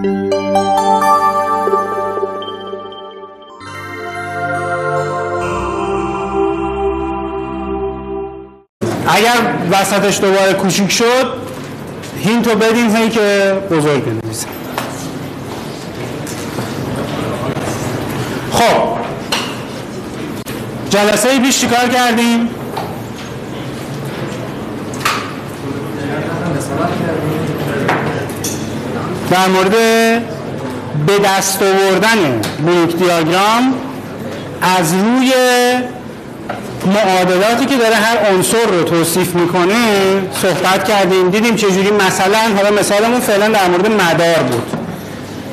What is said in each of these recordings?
اگر وسطش دوباره کوچیک شد هینتو بدین هی که بزرگ بنویسم خب. جلسه پیش چیکار کردیم؟ در مورد به دست آوردن بلوک دیاگرام از روی معادلاتی که داره هر عنصر رو توصیف می‌کنه صحبت کردیم دیدیم چجوری مثلا حالا مثالمون فعلا در مورد مدار بود.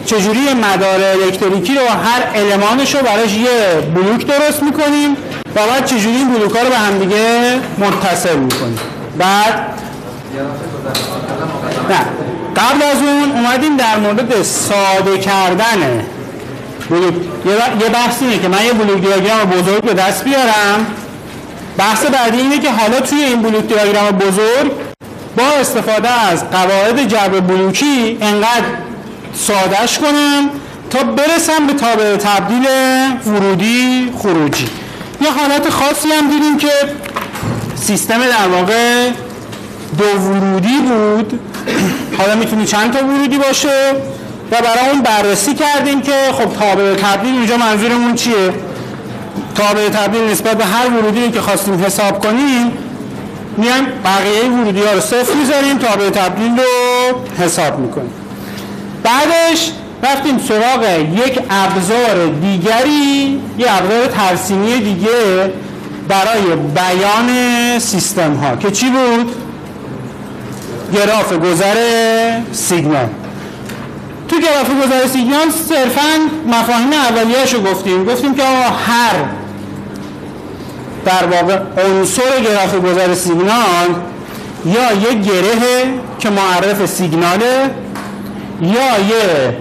چجوری مدار الکتریکی رو هر المانش رو براش یه بلوک درست می‌کنیم و بعد چجوری این بلوک ها رو به همدیگه متصل می‌کنیم. بعد نه. قبل از اون اومدیم در مورد ساده کردن. بلوک یه بحث اینه که من یه بلوک دیاگرام بزرگ به دست بیارم. بحث بعدی اینه که حالا توی این بلوک دیاگرام بزرگ با استفاده از قواعد جبر بلوکی انقدر سادش کنم تا برسم به تابع تبدیل ورودی خروجی. یه حالت خاصی هم دیدیم که سیستم در واقع دو ورودی بود. حالا می‌تونی چند تا ورودی باشه و برای اون بررسی کردیم که خب تابع تبدیل اینجا منظورمون چیه تابع تبدیل نسبت به هر ورودی که خواستیم حساب کنیم میایم بقیه ورودی ها رو صفر می‌ذاریم تابع تبدیل رو حساب می‌کنیم بعدش رفتیم سراغ یک ابزار دیگری یه ابزار ترسیمی دیگه برای بیان سیستم ها که چی بود؟ گراف گذر سیگنال. تو گراف گذر سیگنال صرفا مفاهیم اولیه‌اش رو گفتیم. گفتیم که هر در واقع عنصر گراف گذر سیگنال یا یک گره که معرف سیگناله یا یه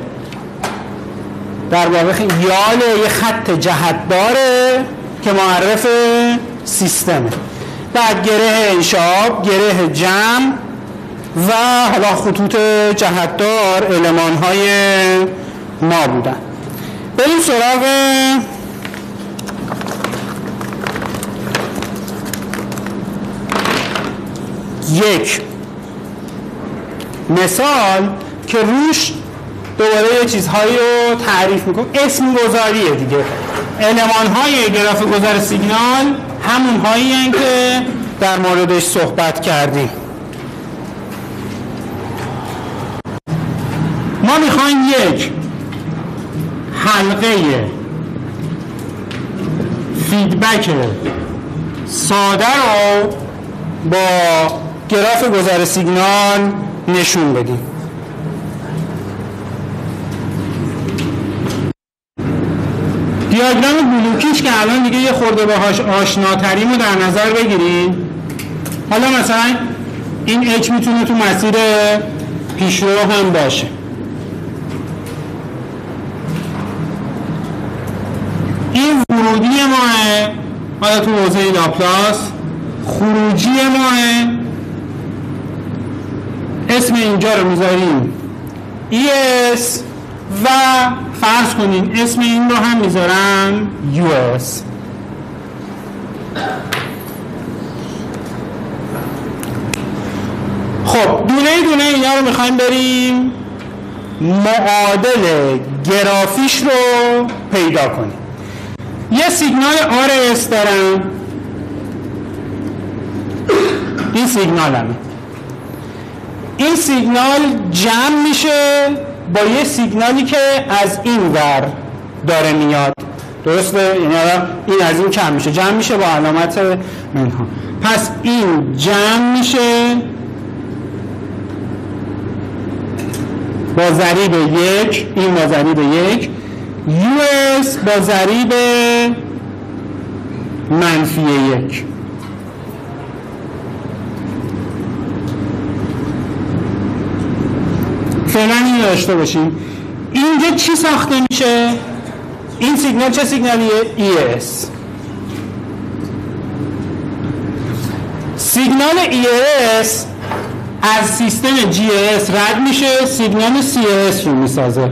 در واقع یال یه خط جهت داره که معرف سیستمه. بعد گره انشاب گره جمع و حالا خطوط جهتدار علمان های ما بودن. بریم سراغ یک مثال که روش دوباره یه چیزهایی رو تعریف می‌کنم اسم گذاریه دیگه. علمان های گراف گذار سیگنال همون هایی که در موردش صحبت کردیم. یک حلقه فیدبک ساده رو با گراف گذار سیگنال نشون بدیم. دیاگرام بلوکیش که الان دیگه یه خورده باهاش آشناتریم رو در نظر بگیریم. حالا مثلا این اچ می‌تونه تو مسیر پیشرو هم باشه. حالا تو حوزه لاپلاس خروجی ماه اسم اینجا رو می‌ذاریم. ES و فرض کنین اسم این رو هم می‌ذارم US خب دونه دونه اینا رو می‌خوایم بریم. معادل گرافیش رو پیدا کنیم. یه سیگنال RS دارم. این سیگنال همه این سیگنال جمع میشه با یه سیگنالی که از این ور داره میاد. درسته؟ یعنی این از این کم میشه. جمع میشه با علامت منها پس این جمع میشه با ضریب یک این با ضریب یک US با ضریب منفی یک. فعلا این داشته باشیم. اینجا چی ساخته میشه؟ این سیگنال چه سیگنالیه؟ ES سیگنال ES از سیستم GAS رد میشه سیگنال CAS رو می‌سازه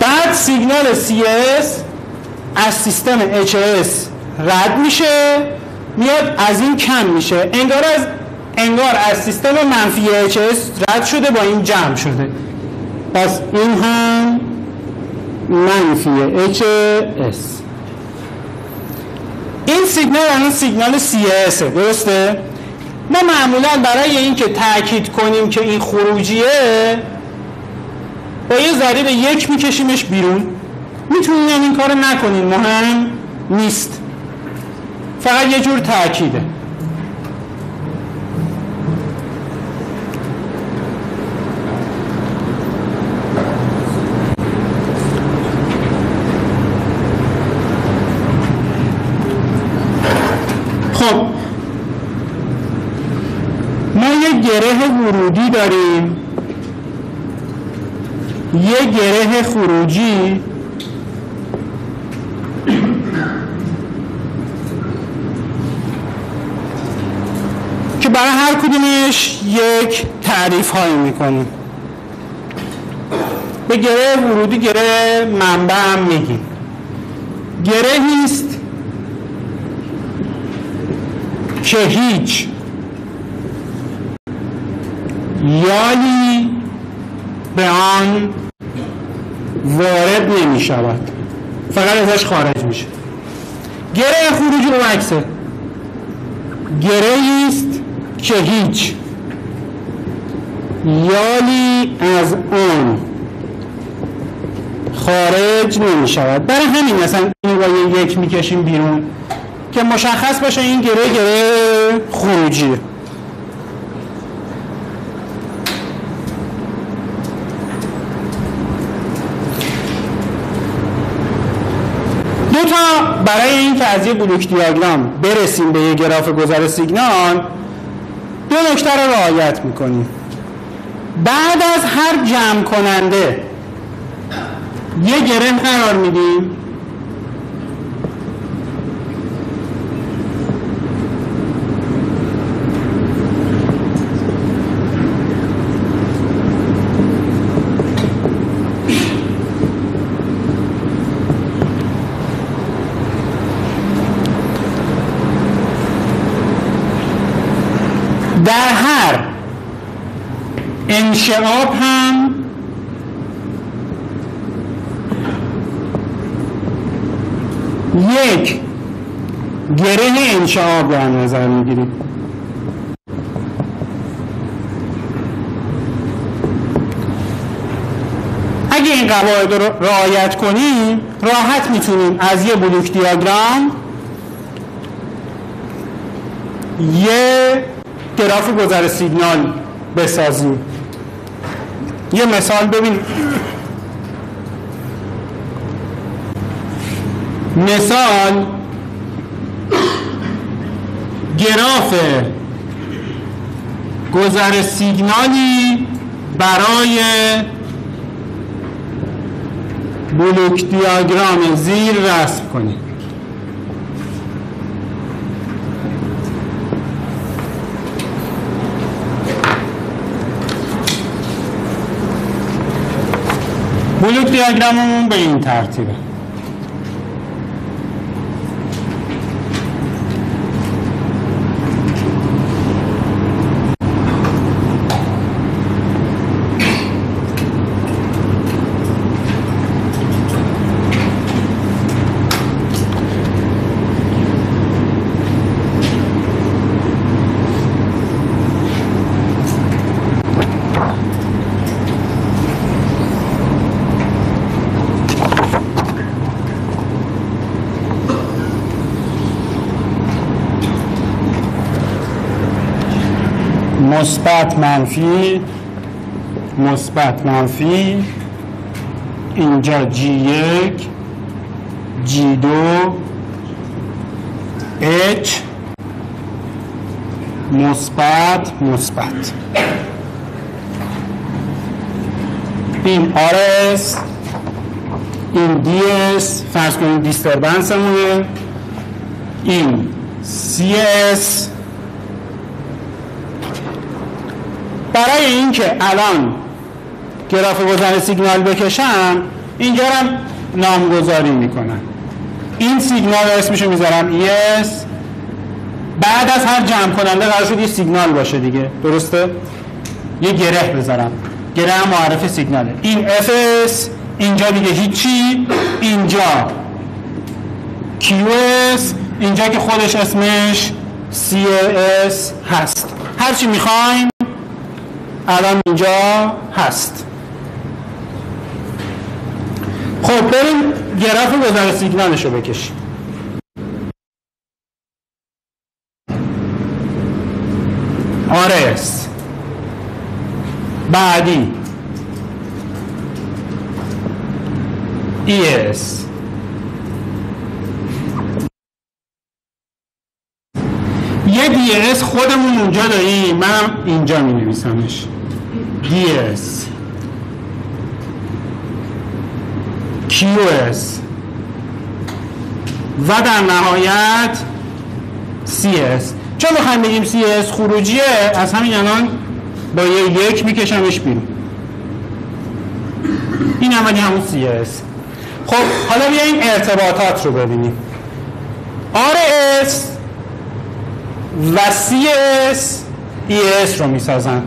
بعد سیگنال CAS از سیستم HS رد میشه میاد از این کم میشه. انگار از انگار از سیستم منفی HS رد شده با این جمع شده. پس این هم منفی HS این سیگنال این سیگنال CS درسته؟ ما معمولا برای اینکه تاکید کنیم که این خروجیه با یه ضریب یک میکشیمش بیرون. می‌تونین این کارو نکنین. مهم نیست. فقط یه جور تاکیده خب. ما یه گره ورودی داریم. یه گره خروجی که برای هر کدومش یک تعریف هایی می‌کنیم به گره ورودی گره منبع هم میگیم گره است که هیچ. یالی به آن وارد نمی شود فقط ازش خارج میشه. گره خروجی رو عکسه گره است که هیچ. یالی از آن خارج نمی شود برای همین مثلا اینو با یک می‌کشیم بیرون که مشخص باشه این گره گره خروجیه دو تا برای اینکه از یه بلوک دیاگرام برسیم به یه گراف گذر سیگنال دو نکته رو رعایت می‌کنیم. بعد از هر جمع کننده یه گره قرار میدیم در هر انشعاب هم یک گره انشعاب رو نظر می‌گیریم. اگه این قواعد رو رعایت کنیم راحت می‌تونیم از یه بلوک دیاگرام یه گراف گذر سیگنال بسازیم. یه مثال ببین. مثال گراف گذر سیگنالی برای بلوک دیاگرام زیر رسم کنید بلوک دیاگراممون به این ترتیبه. مثبت منفی مثبت منفی اینجا جی یک جی دو اچ مثبت مثبت. این RS این DS فرض کنید دیستربنس همونه این CS برای اینکه الان گراف گذر سیگنال بکشم اینجا هم نامگذاری می‌کنم این سیگنال اسمشو می‌ذارم ES بعد از هر جمع کننده قرار شد یه سیگنال باشه دیگه. درسته؟ یه گره بذارم. گره معرف سیگناله. این FS اینجا دیگه هیچی. اینجا QS اینجا که خودش اسمش CAS هست. هرچی می‌خوایم الان اینجا هست. خب بریم گراف گذر سیگنالش رو بکشیم. آرس. بعدی. ES یه DS خودمون اونجا داریم. من اینجا می نویسمش DS QS و در نهایت CS چون می‌خوایم بگیم CS خروجیه؟ از همین الان با یه یک میکشمش بیرون. این اولی همون CS خب حالا بیا این ارتباطات رو ببینیم. RS و CS ES رو می‌سازن.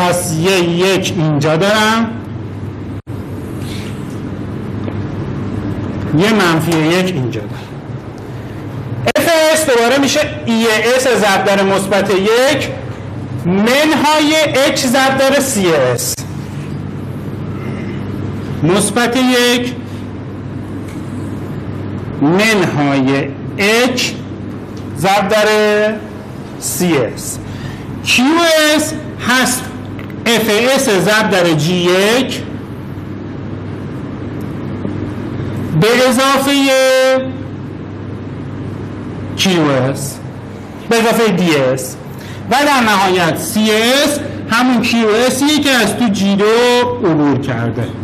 پس یه یک اینجا دارم. یه منفی یک اینجا دارم. FS دوباره میشه ES ضرب در مثبت یک منهای H ضرب در CS مثبت یک منهای H ضرب در CS QS هست FS ضرب در G1 به اضافه QS به اضافه DS و در نهایت CS همون QS که از تو G2 عبور کرده.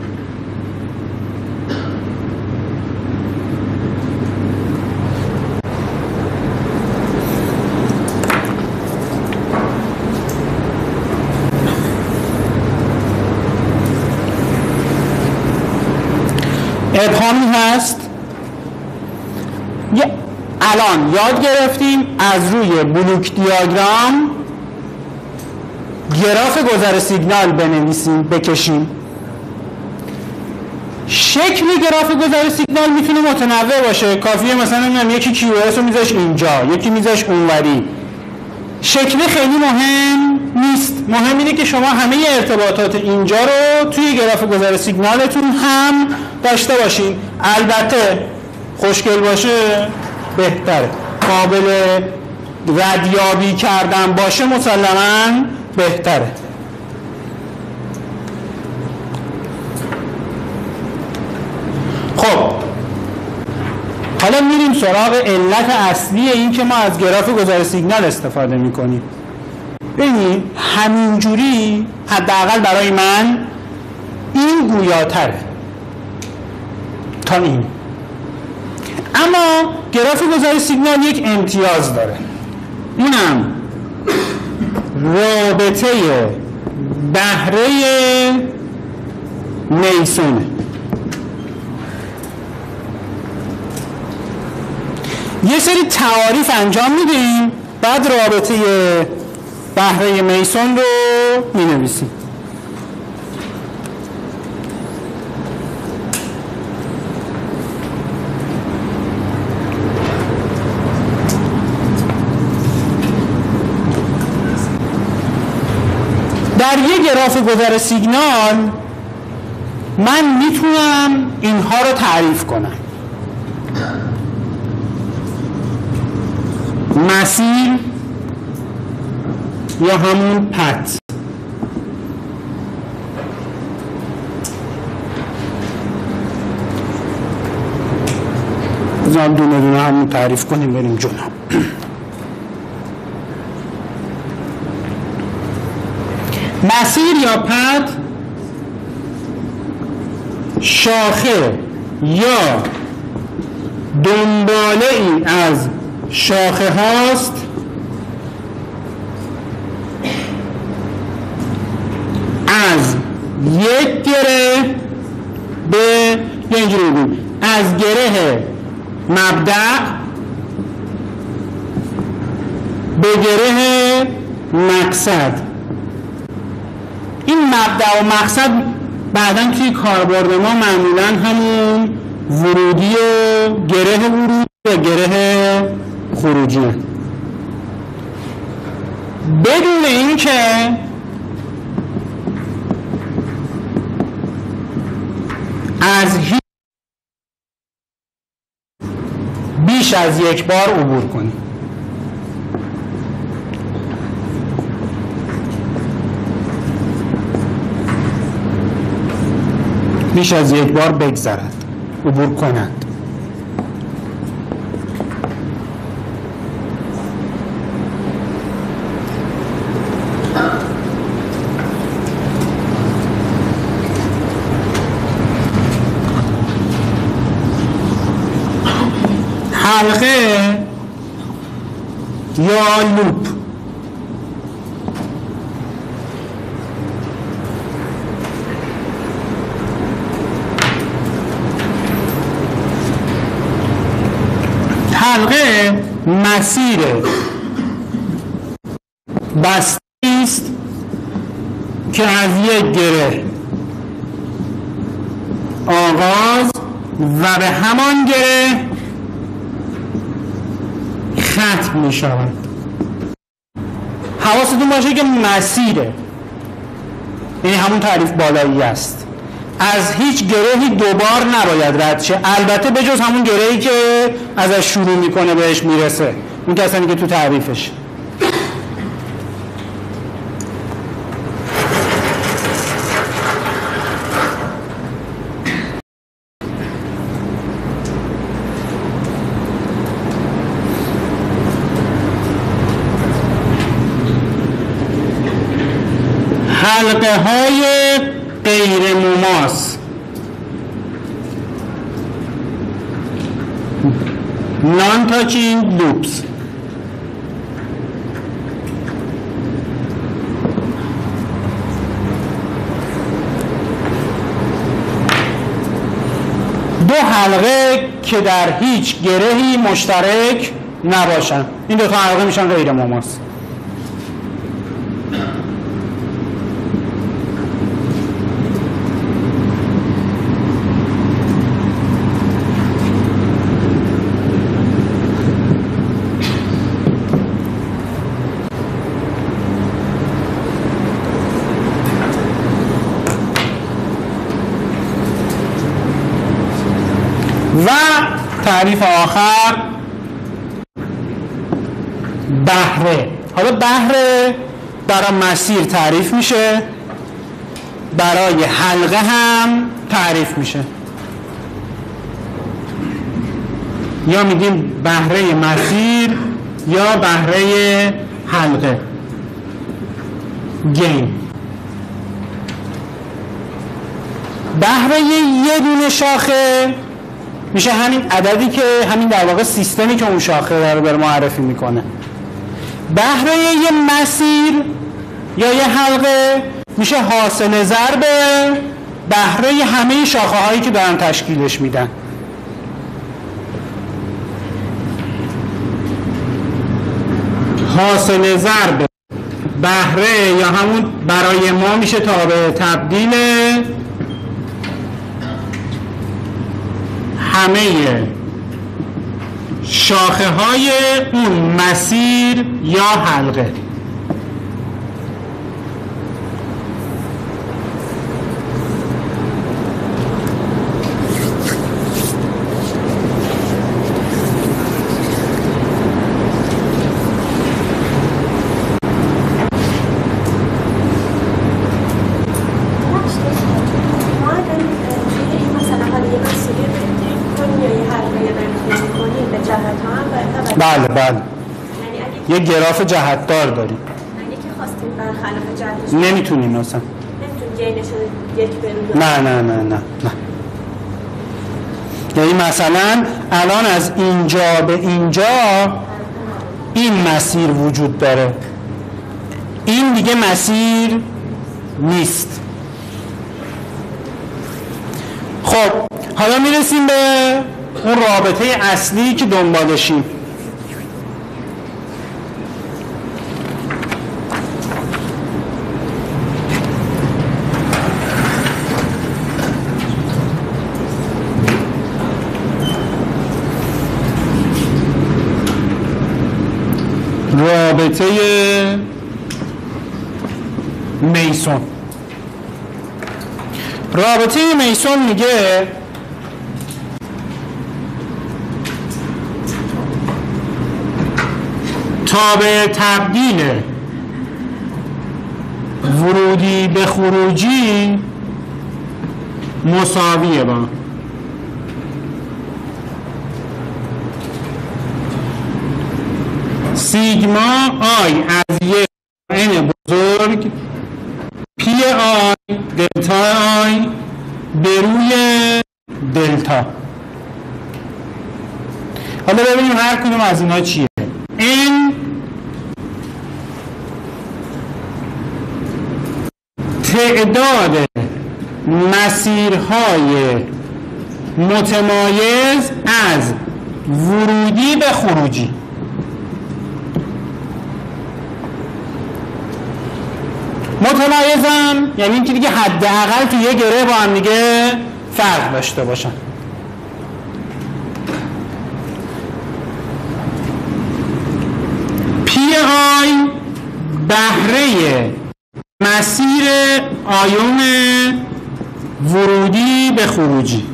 هست؟ الان یاد گرفتیم از روی بلوک دیاگرام گراف گذر سیگنال بنویسیم بکشیم. شکل گراف گذر سیگنال می‌تونه متنوع باشه. کافیه مثلا نمی‌دونم یکی کیو رو میذاش اینجا یکی میذاش اونوری. شکل خیلی مهم نیست. مهم اینه که شما همه ارتباطات اینجا رو توی گراف گذر سیگنالتون هم داشته باشین. البته خوشگل باشه بهتره قابل ردیابی کردن باشه مسلما بهتره. خب حالا میریم سراغ علت اصلی این که ما از گراف گذر سیگنال استفاده می‌کنیم. ببینید همینجوری حداقل برای من این گویاتره. تا این. اما گراف گذار سیگنال یک امتیاز داره. اونم رابطه بهره میسونه. یه سری تعاریف انجام میدیم بعد رابطه بهره میسون رو می نویسیم در یه گراف گذر سیگنال من می‌تونم اینها رو تعریف کنم. مسیر یا همون پت. بذارم دونه دونه همون تعریف کنیم بریم جلو. مسیر یا پد شاخه یا دنباله ای از شاخه هاست. از یک گره به اینجوری از گره مبدع به گره مقصد. این مبدع و مقصد بعدا توی کاربرد ما معمولا همون ورودی و گره ورودی و گره خروجی. بدون اینکه از بیش از یک بار عبور کنیم بیش از یک بار بگذرد. عبور کنند حلقه یا لوپ. حلقه مسیر بسته است که از یک گره آغاز و به همان گره ختم می شود. حواستون باشه که مسیره. یعنی همون تعریف بالایی است. از هیچ گرهی دوبار نباید رد شه. البته به جز همون گرهی که ازش شروع می‌کنه بهش می‌رسه. اون کسانی که تو تعریفش. حلقه های غیر مماس نان تاچینگ لوپس دو حلقه که در هیچ گرهی مشترک نباشن. این دو تا حلقه میشن غیر مماس و تعریف آخر بهره. حالا بهره برای مسیر تعریف میشه. برای حلقه هم تعریف میشه. یا میگیم بهره مسیر یا بهره حلقه. گین بهره یه دونه شاخه میشه همین عددی که همین در واقع سیستمی که اون شاخه داره بر معرفی می‌کنه. بهره یه مسیر یا یه حلقه میشه حاصل ضرب بهره همه شاخه هایی که دارن تشکیلش میدن. حاصل ضرب بهره یا همون برای ما میشه تابع تبدیل همه شاخه های اون مسیر یا حلقه ما الان توی این مثلا حالا یه مسیری رو بریم کنیم یا یه حلقه رو بریم کنیم به جهت ها هم باید توجه بله بله یعنی اگه یه گراف جهتدار داریم. خواستیم نمی‌تونیم اصلا یک نه نه نه نه نه. یعنی مثلا الان از اینجا به اینجا این مسیر وجود داره. این دیگه مسیر نیست. خب حالا می‌رسیم به اون رابطه اصلی که دنبالشیم. رابطه میسون. رابطه میسون میگه تابع تبدیل ورودی به خروجی مساویه با. سیگما i از یک n بزرگ P i دلتا i به روی دلتا. حالا ببینیم هر کدوم از اینا چیه. n تعداد مسیرهای متمایز از ورودی به خروجی. متمایزم یعنی اینکه دیگه حداقل تو یه گره با هم دیگه فرق داشته باشن. آی بهره مسیر آیون ورودی به خروجی.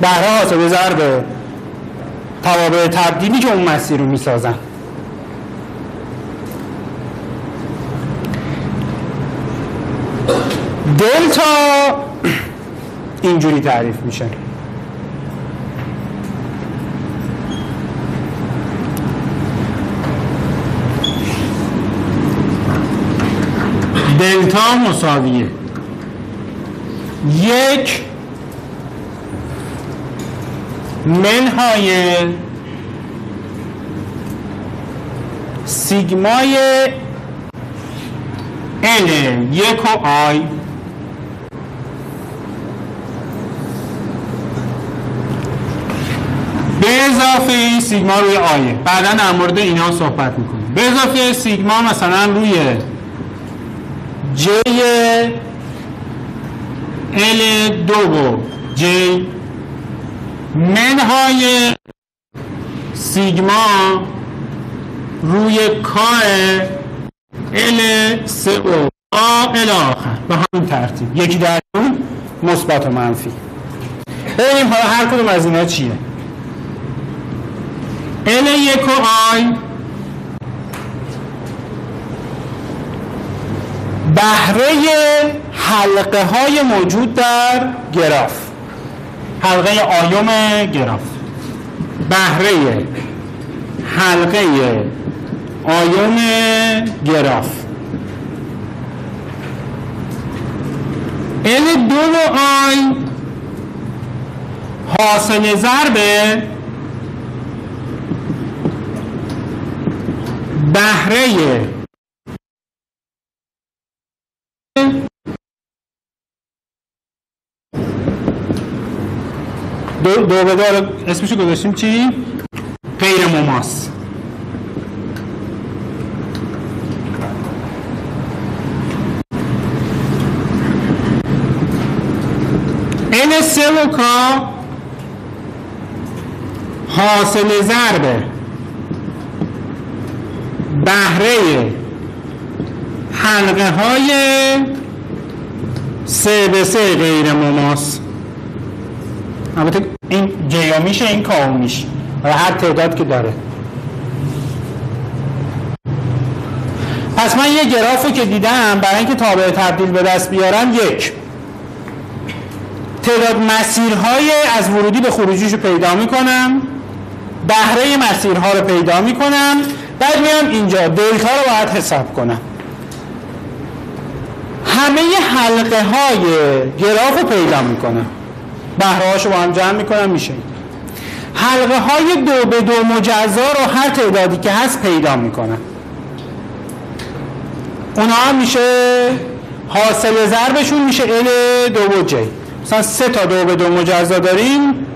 بهره حاصل ضرب توابع تبدیلی که اون مسیر رو می‌سازن. دلتا اینجوری تعریف میشه. دلتا مساویه. یک منهای سیگمای ال یک و آی به اضافه سیگما روی آیه. بعدا در مورد اینا صحبت می‌کنیم. به اضافه سیگما مثلا روی جی ال دو و جی منهای سیگما روی کاه ال سه او آ ال آخر. به همین ترتیب. یکی در اون مثبت و منفی. ببینیم حالا هر کدوم از اینا چیه. ال یک و آی بهره حلقه های موجود در گراف. حلقه آیوم گراف. بهره حلقه آیوم گراف. ال دو و آی حاصل ضرب بهره. دو, دو به دو اسمشو گذاشتیم چی؟ غیر مماس. این سه و کا حاصل ضربه. بهره حلقه های سه به سه غیر مماس. البته این جیا میشه این کاو میشه. هر تعداد که داره. پس من یه گرافو که دیدم برای اینکه تابع تبدیل به دست بیارم یک. تعداد مسیرهای از ورودی به خروجیشو پیدا می‌کنم. بهره مسیرها رو پیدا می‌کنم. بعد میام اینجا. دلتا رو باید حساب کنم. همه حلقه های گراف رو پیدا می‌کنم. بهره هاشو با هم جمع می‌کنم میشه. حلقه های دو به دو مجزا رو هر تعدادی که هست پیدا می‌کنم. اونا میشه حاصل ضربشون میشه ال دو و جی مثلا سه تا دو به دو مجزا داریم.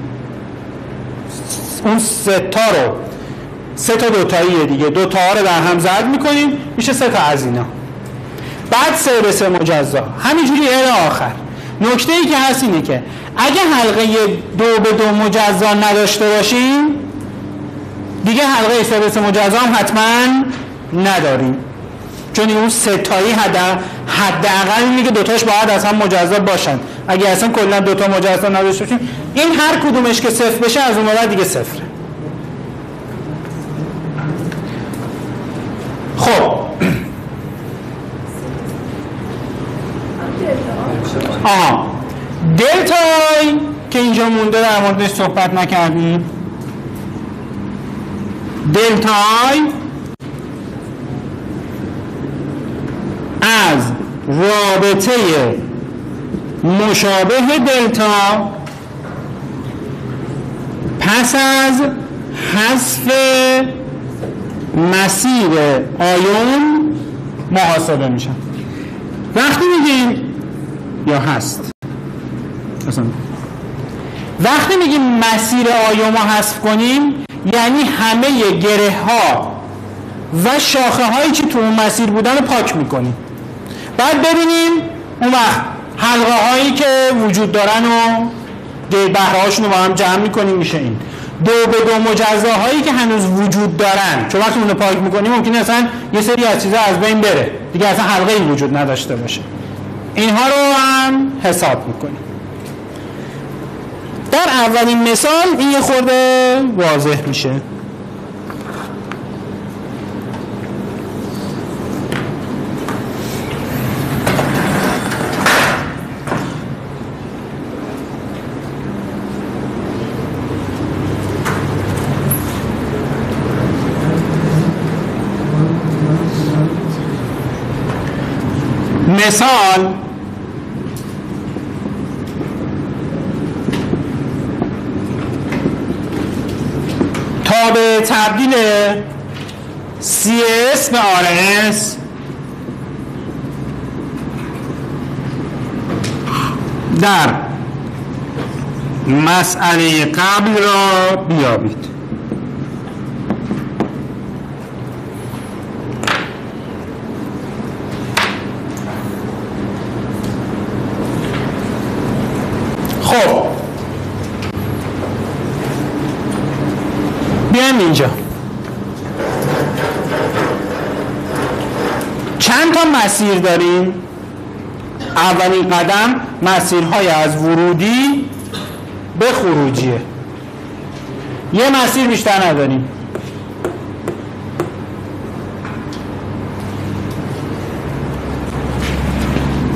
اون سه تا رو سه تا دوتاییه دیگه. دو تا رو در هم ضرب می‌کنیم. میشه سه تا از اینا. بعد سه به سه مجزا. همینجوری ال آخر. نکته ای که هست اینه که اگه حلقه دو به دو مجزا نداشته باشیم دیگه حلقه سه به سه مجزا هم حتما نداریم. چون اون ستایی حد حداقل اینه که دوتاش باید از هم مجزا باشن. اگه اصلا کلا دوتا مجزا نداشته باشیم این هر کدومش که صفر بشه از اون دیگه صفره خب آها دلتای که اینجا مونده در موردش صحبت نکردیم. دلتای از رابطه مشابه دلتا پس از حذف مسیر آیون محاسبه میشن وقتی میگیم یا هست؟ اصلا وقتی میگیم مسیر آیون رو حذف کنیم یعنی همه گره ها و شاخه هایی که تو اون مسیر بودن رو پاک می‌کنیم. بعد ببینیم اون وقت حلقه هایی که وجود دارن و بهره هاشون رو با هم جمع می‌کنیم میشه این. دو به دو مجزاهایی که هنوز وجود دارن. چون وقتی اون رو پاک می‌کنیم ممکنه اصلا یه سری از چیزا از بین بره. دیگه اصلا حلقه ای وجود نداشته باشه. اینها رو هم حساب می‌کنیم. در اولین مثال این یه خورده واضح میشه. مثال تا به تبدیل CS به RS در مسئله قبل را بیابید خب بیایم اینجا چند تا مسیر داریم اولین قدم مسیرهای از ورودی به خروجیه. یه مسیر بیشتر نداریم.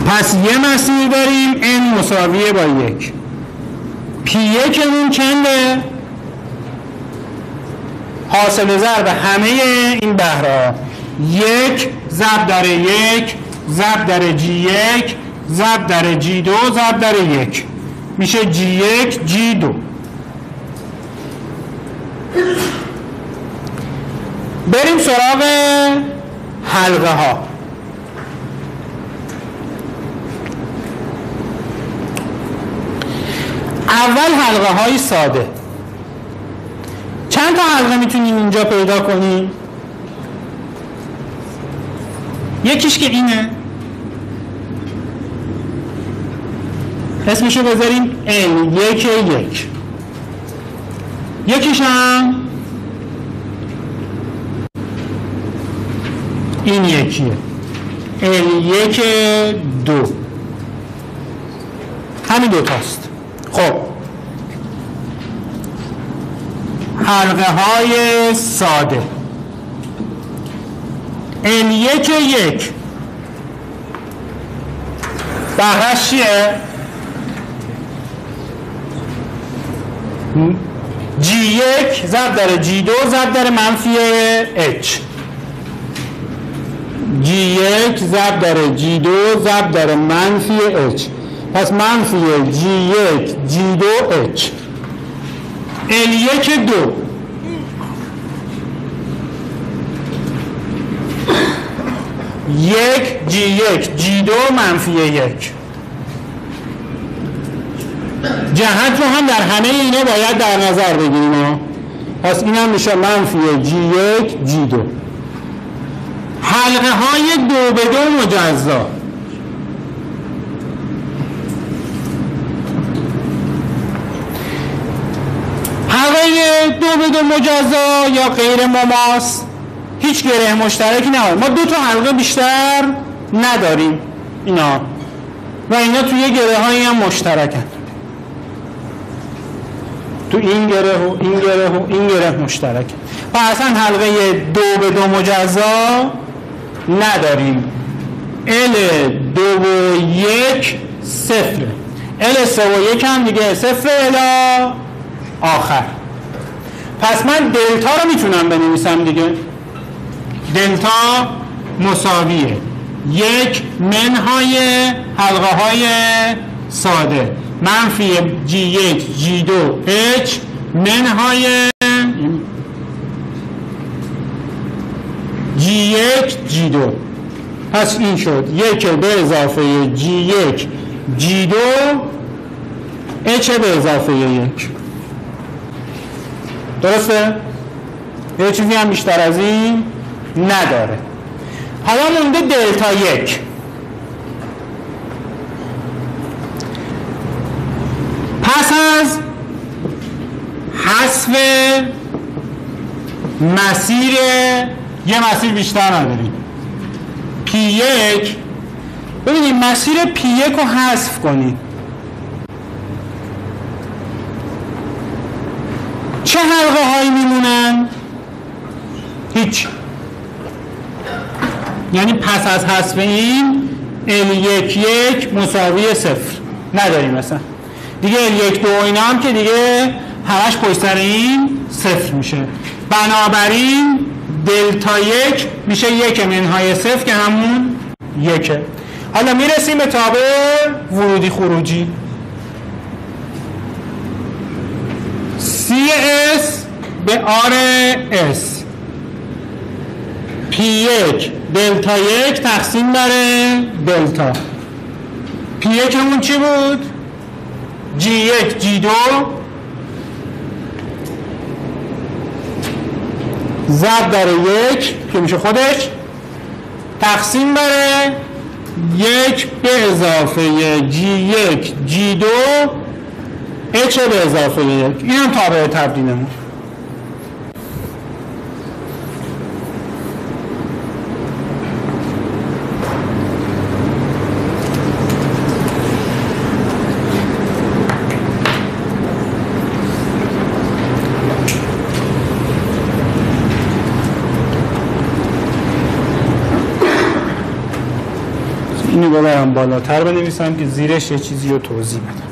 پس یه مسیر داریم n مساویه با یک. پی یکمون چنده؟ حاصل ضرب همه این بهره یک ضرب در یک ضرب در جی یک ضرب در جی دو ضرب در یک. میشه جی یک جی دو. بریم سراغ حلقه ها اول حلقه های ساده. چند تا حلقه می‌تونیم اینجا پیدا کنیم؟ یکیش که اینه. اسمشو بذاریم N یک یک. یکیش هم این یکیه. N یک دو. همین دوتاست. خب. حلقه های ساده. N یک یک. بهرش چیه؟ جی یک ضرب در جی دو ضرب در منفی اچ. جی یک ضرب در جی دو ضرب در منفی اچ. پس منفی جی یک جی دو اچ. ال یک دو. یک جی یک. جی دو منفی یک. جهت رو هم در همه اینه باید در نظر بگیریم. پس این هم میشه منفی جی یک جی دو. حلقه های دو به دو مجزا. حلقه دو به دو مجزا یا غیر مماس؟ هیچ گره مشترکی نداره ما دو تا حلقه بیشتر نداریم. اینا. و اینا توی گره هایی هم مشترکن. تو این گره و این گره و این گره مشترک و اصلا حلقه دو به دو مجزا نداریم. ال دو و یک صفر ال سه و یک هم دیگه صفر الا آخر. پس من دلتا رو می‌تونم بنویسم دیگه. دلتا مساویه. یک منهای حلقه های ساده. منفی جی یک جی دو اچ منهای جی یک جی دو. پس این شد. یک به اضافه جی یک جی دو اچ به اضافه یک. درسته؟ یه چیزی هم بیشتر از این. نداره. حالا مونده دلتا یک. پس از حذف مسیر یه مسیر بیشتر نداریم. پی یک. ببینید مسیر پی یک رو حذف کنید. چه حلقه هایی میمونن؟ هیچ. یعنی پس از حذف این ال یک یک مساوی صفر. نداریم مثلا دیگه ال یک دو اینا هم که دیگه همش پشت این صفر میشه. بنابراین دلتا یک میشه یک منهای صفر که همون یکه. حالا می‌رسیم به تابع ورودی خروجی. CS به R S P1 دلتا یک تقسیم بر دلتا. P1 همون چی بود؟ G1 G2 ضرب در یک که میشه خودش. تقسیم بر یک به اضافه G1 G2 H به اضافه یک. این هم تابع تبدیلمون اینو ببرم بالاتر بنویسم که زیرش یه چیزی رو توضیح بدم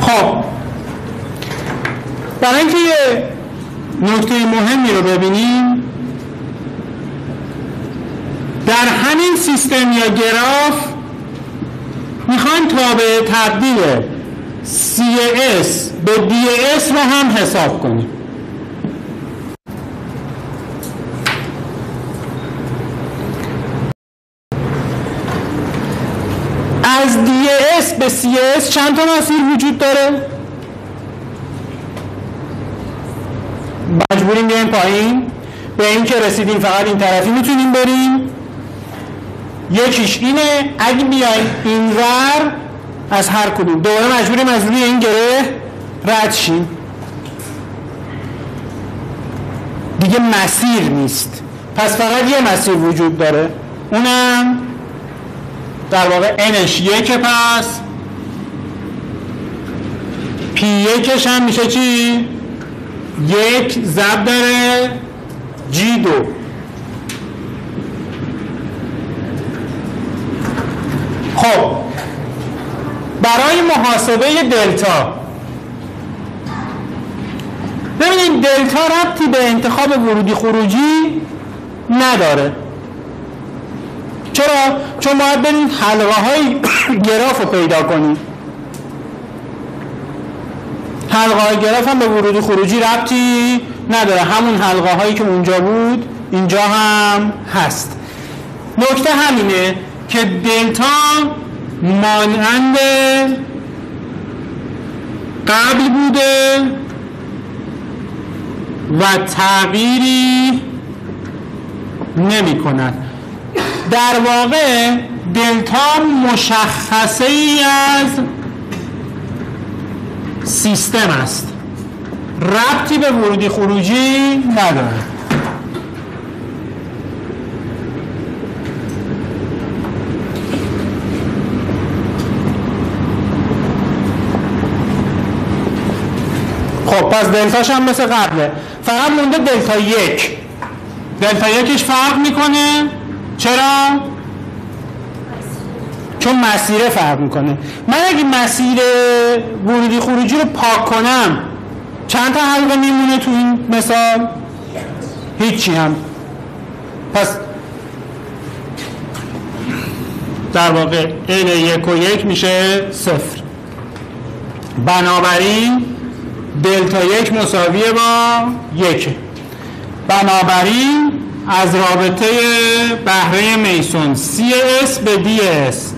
خب برای اینکه یه نکته مهمی رو ببینیم در همین سیستم یا گراف می‌خوایم تابع تبدیل CS به DS رو هم حساب کنیم از DS به CS چند تا مسیر وجود داره؟ مجبوریم بیایم پایین. به این که رسیدیم فقط این طرفی می‌تونیم بریم. یکیش اینه اگه بیایم اینور از هر کدوم. دوباره مجبوریم از روی این گره رد شیم. دیگه مسیر نیست. پس فقط یه مسیر وجود داره. اونم در واقع انش یکه پس. پی یکش هم میشه چی؟ یک ضرب داره جی دو. خب برای محاسبه دلتا. ببینید دلتا ربطی به انتخاب ورودی خروجی نداره. چرا؟ چون باید برید حلقه های گراف رو پیدا کنید. حلقه های گراف هم به ورودی خروجی ربطی نداره. همون حلقه هایی که اونجا بود اینجا هم هست. نکته همینه که دلتا مانند قبل بوده و تغییری نمی کند در واقع دلتا مشخصه ای از سیستم است. ربطی به ورودی خروجی نداره. خب پس دلتاش هم مثل قبله. فقط مونده دلتا یک. دلتا یکش فرق می‌کنه. چرا؟ چون مسیره فرق می‌کنه. من اگه مسیر ورودی خروجی رو پاک کنم چند تا حلقه میمونه تو این مثال؟ هیچی هم. پس در واقع n یک و یک میشه صفر. بنابراین دلتا یک مساویه با یک. بنابراین از رابطه بهره میسون CS به DS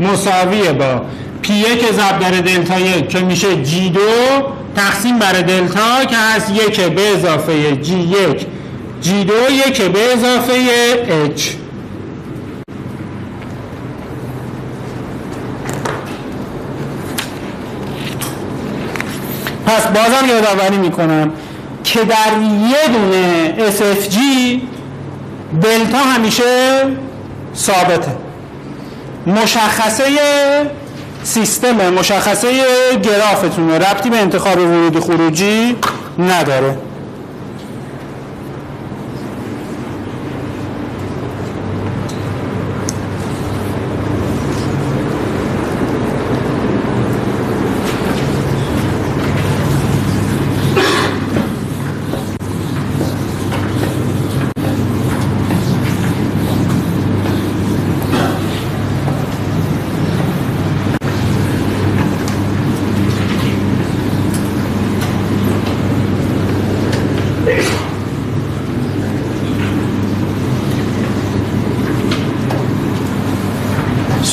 مساویه با پی یک ضرب در دلتا یک که میشه جی دو تقسیم بر دلتا که هست یک به اضافه جی یک. جی دو یک به اضافه اچ. پس بازم یادآوری می‌کنم که در یه دونه SFG دلتا همیشه ثابته. مشخصه سیستم مشخصه گرافتون ربطی به انتخاب ورودی خروجی نداره.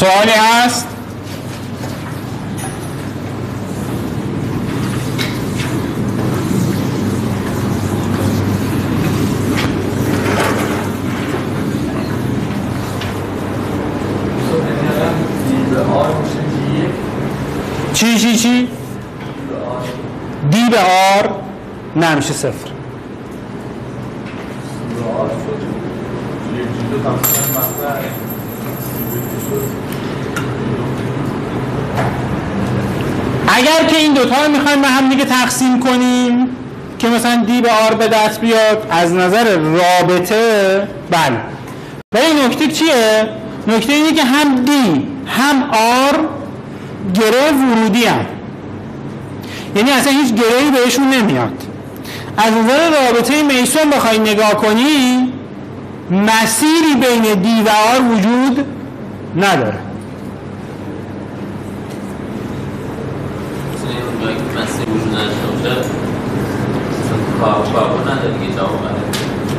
سوالی هست؟ چی چی چی؟ دی به آر نمیشه صفر اگر که این دوتا رو می‌خوایم به هم دیگه تقسیم کنیم که مثلا دی به آر به دست بیاد از نظر رابطه بله. و این نکته چیه؟ نکته اینه که هم دی هم آر گره ورودی هم. یعنی اصلا هیچ گرهی بهشون نمیاد. از نظر رابطه میسون بخوای نگاه کنی مسیری بین دی و آر وجود نداره.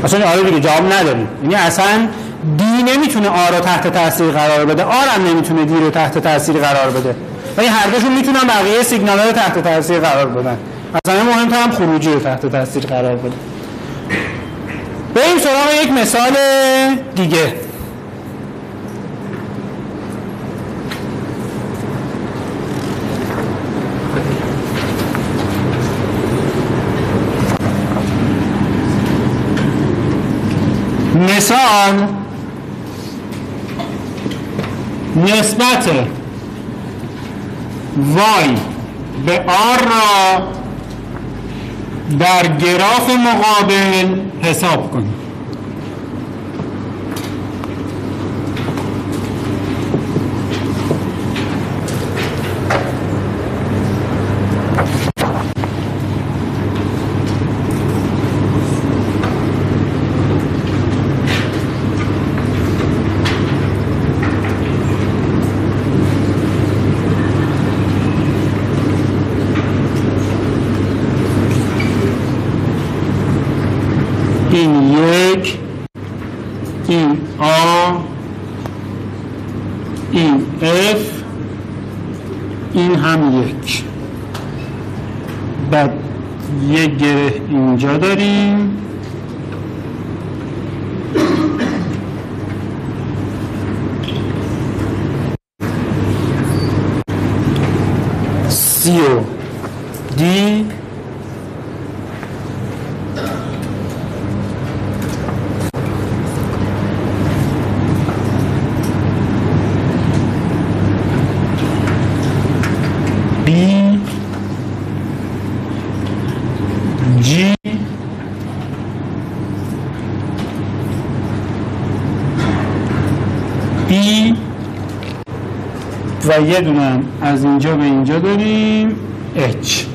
اصلا آره دیگه جواب نداری. یعنی اصلا دی نمی‌تونه آ رو تحت تاثیر قرار بده آر هم نمی‌تونه دی رو تحت تاثیر قرار بده. ولی هر دوشون می‌تونن بقیه سیگنال رو تحت تاثیر قرار بدن. اصلا مهمتر هم خروجی رو تحت تاثیر قرار بده. بریم سراغ یک مثال دیگه. مثال نسبت y به r را در گراف مقابل حساب کنیم این یک این آ این اف این هم یک بعد یک گره اینجا داریم سی و دی B G B یه دونه هم از اینجا به اینجا داریم. H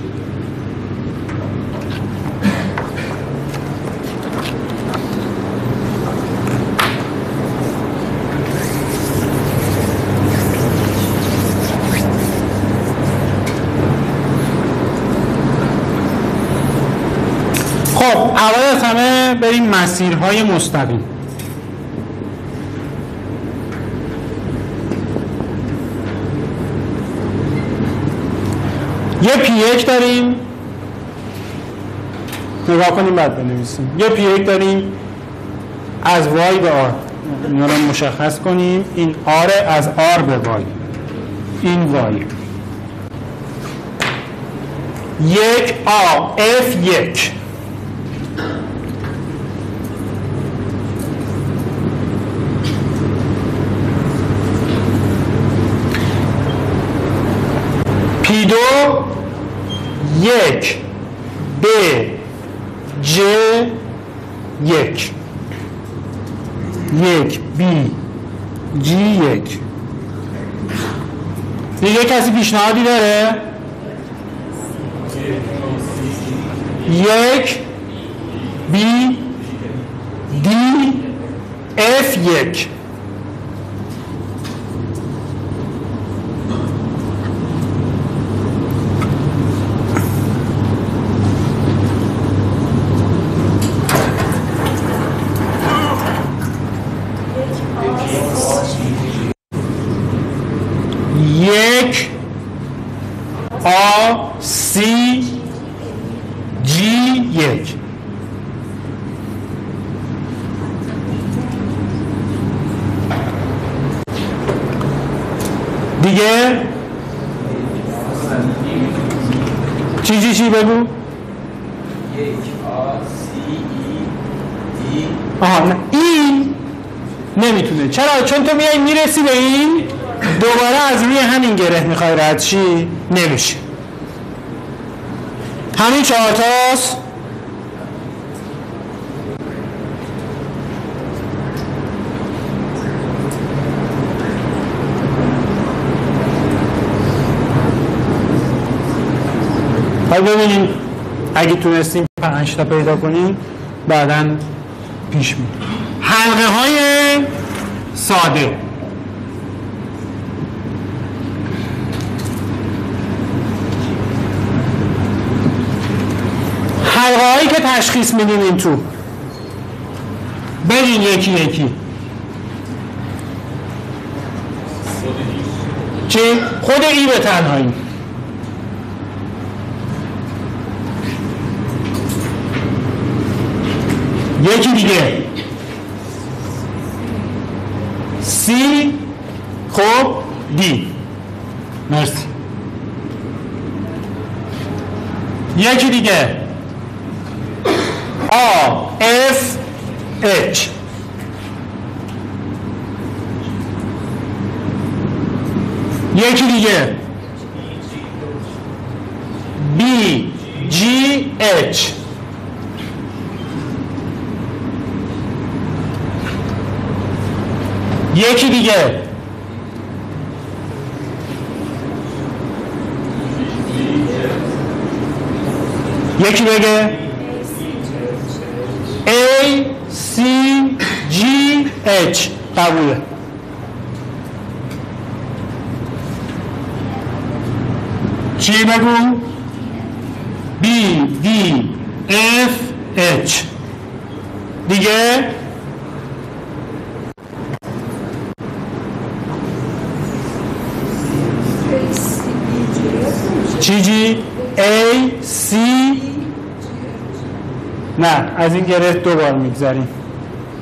خب اول از همه بریم مسیرهای مستقیم. یه P یک داریم. نگاه کنیم بعد بنویسیم. یه P یک داریم. از Y به R. اینا رو مشخص کنیم. این R از R به Y. این Y. یک آ اف یک پی دو یک ب ج یک یک بی جی یک دیگه کسی پیشنهادی داره؟ یک بی دی اف یک آ سی جی یک دیگه؟ چی چی چی بگو؟ یک آ سی ای دی آها نه. این نمی‌تونه. چرا؟ چون تو میای می‌رسی به این دوباره از روی همین گره می‌خوای رد چی نمیشه. همین چهار تاست؟ حالا ببینیم اگه تونستیم پنج تا پیدا کنیم بعدا پیش می حلقه های ساده. حلقه هایی که تشخیص میدیم این تو. بگین یکی یکی. چی؟ خود ای به تنهایی یکی دیگه. سی خب دی. مرسی. یکی دیگه. آ اس اچ. یکی دیگه. بی جی اچ. یکی دیگه. یکی بگه. A C G H. قبوله. چی بگو؟ B D F H. دیگه؟ چی A C نه از این گره دو بار می‌گذاریم.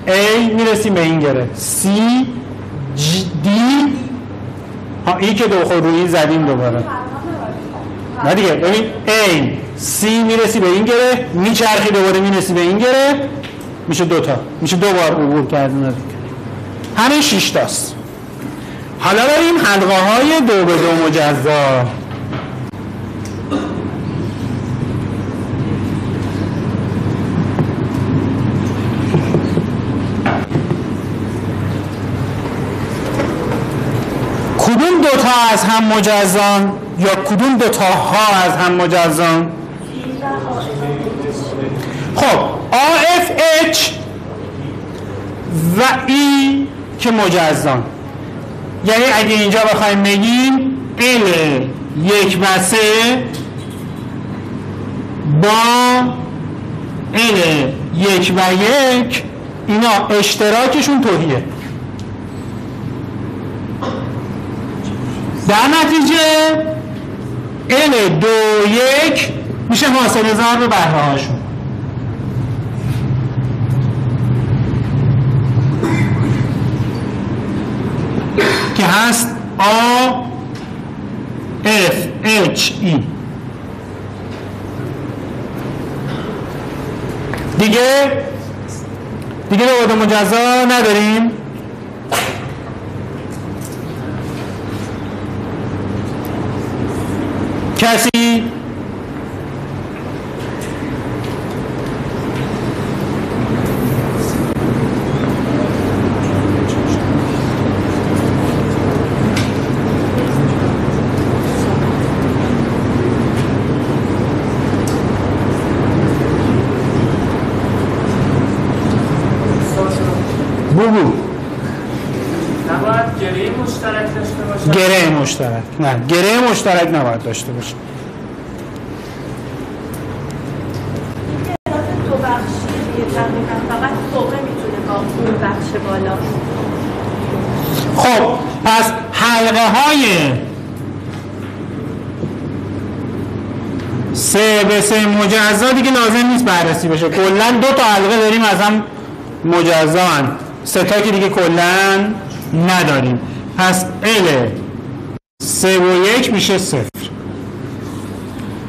A می‌رسیم به این گره C G D. ها این که دو خود روی زدیم دوباره. نه دیگه ببین A C می‌رسی به این گره میچرخی دوباره می‌رسی به این گره میشه دوتا میشه دو بار عبور کردن از این گره. همین شیش تاست. حالا بریم حلقه های دو به دو مجزا. از هم مجزان یا کدوم دوتا ها از هم مجزان؟ خب AFH و E که مجزان. یعنی اگه اینجا بخوایم بگیم L یک و سه با L یک و یک اینا اشتراکشون توهیه. در نتیجه L دو یک میشه حاصل ضرب بهره هاشون که هست A F H E. دیگه دیگه به مجزا نداریم. کسی بگو. گره مشترک. نه گره مشترک نباید داشته باشه. خب پس حلقه های سه به سه مجزا دیگه لازم نیست بررسی بشه. کلا دو تا حلقه داریم از هم مجزا هن. سه تا که دیگه کلا نداریم. پس ال سه و یک میشه صفر.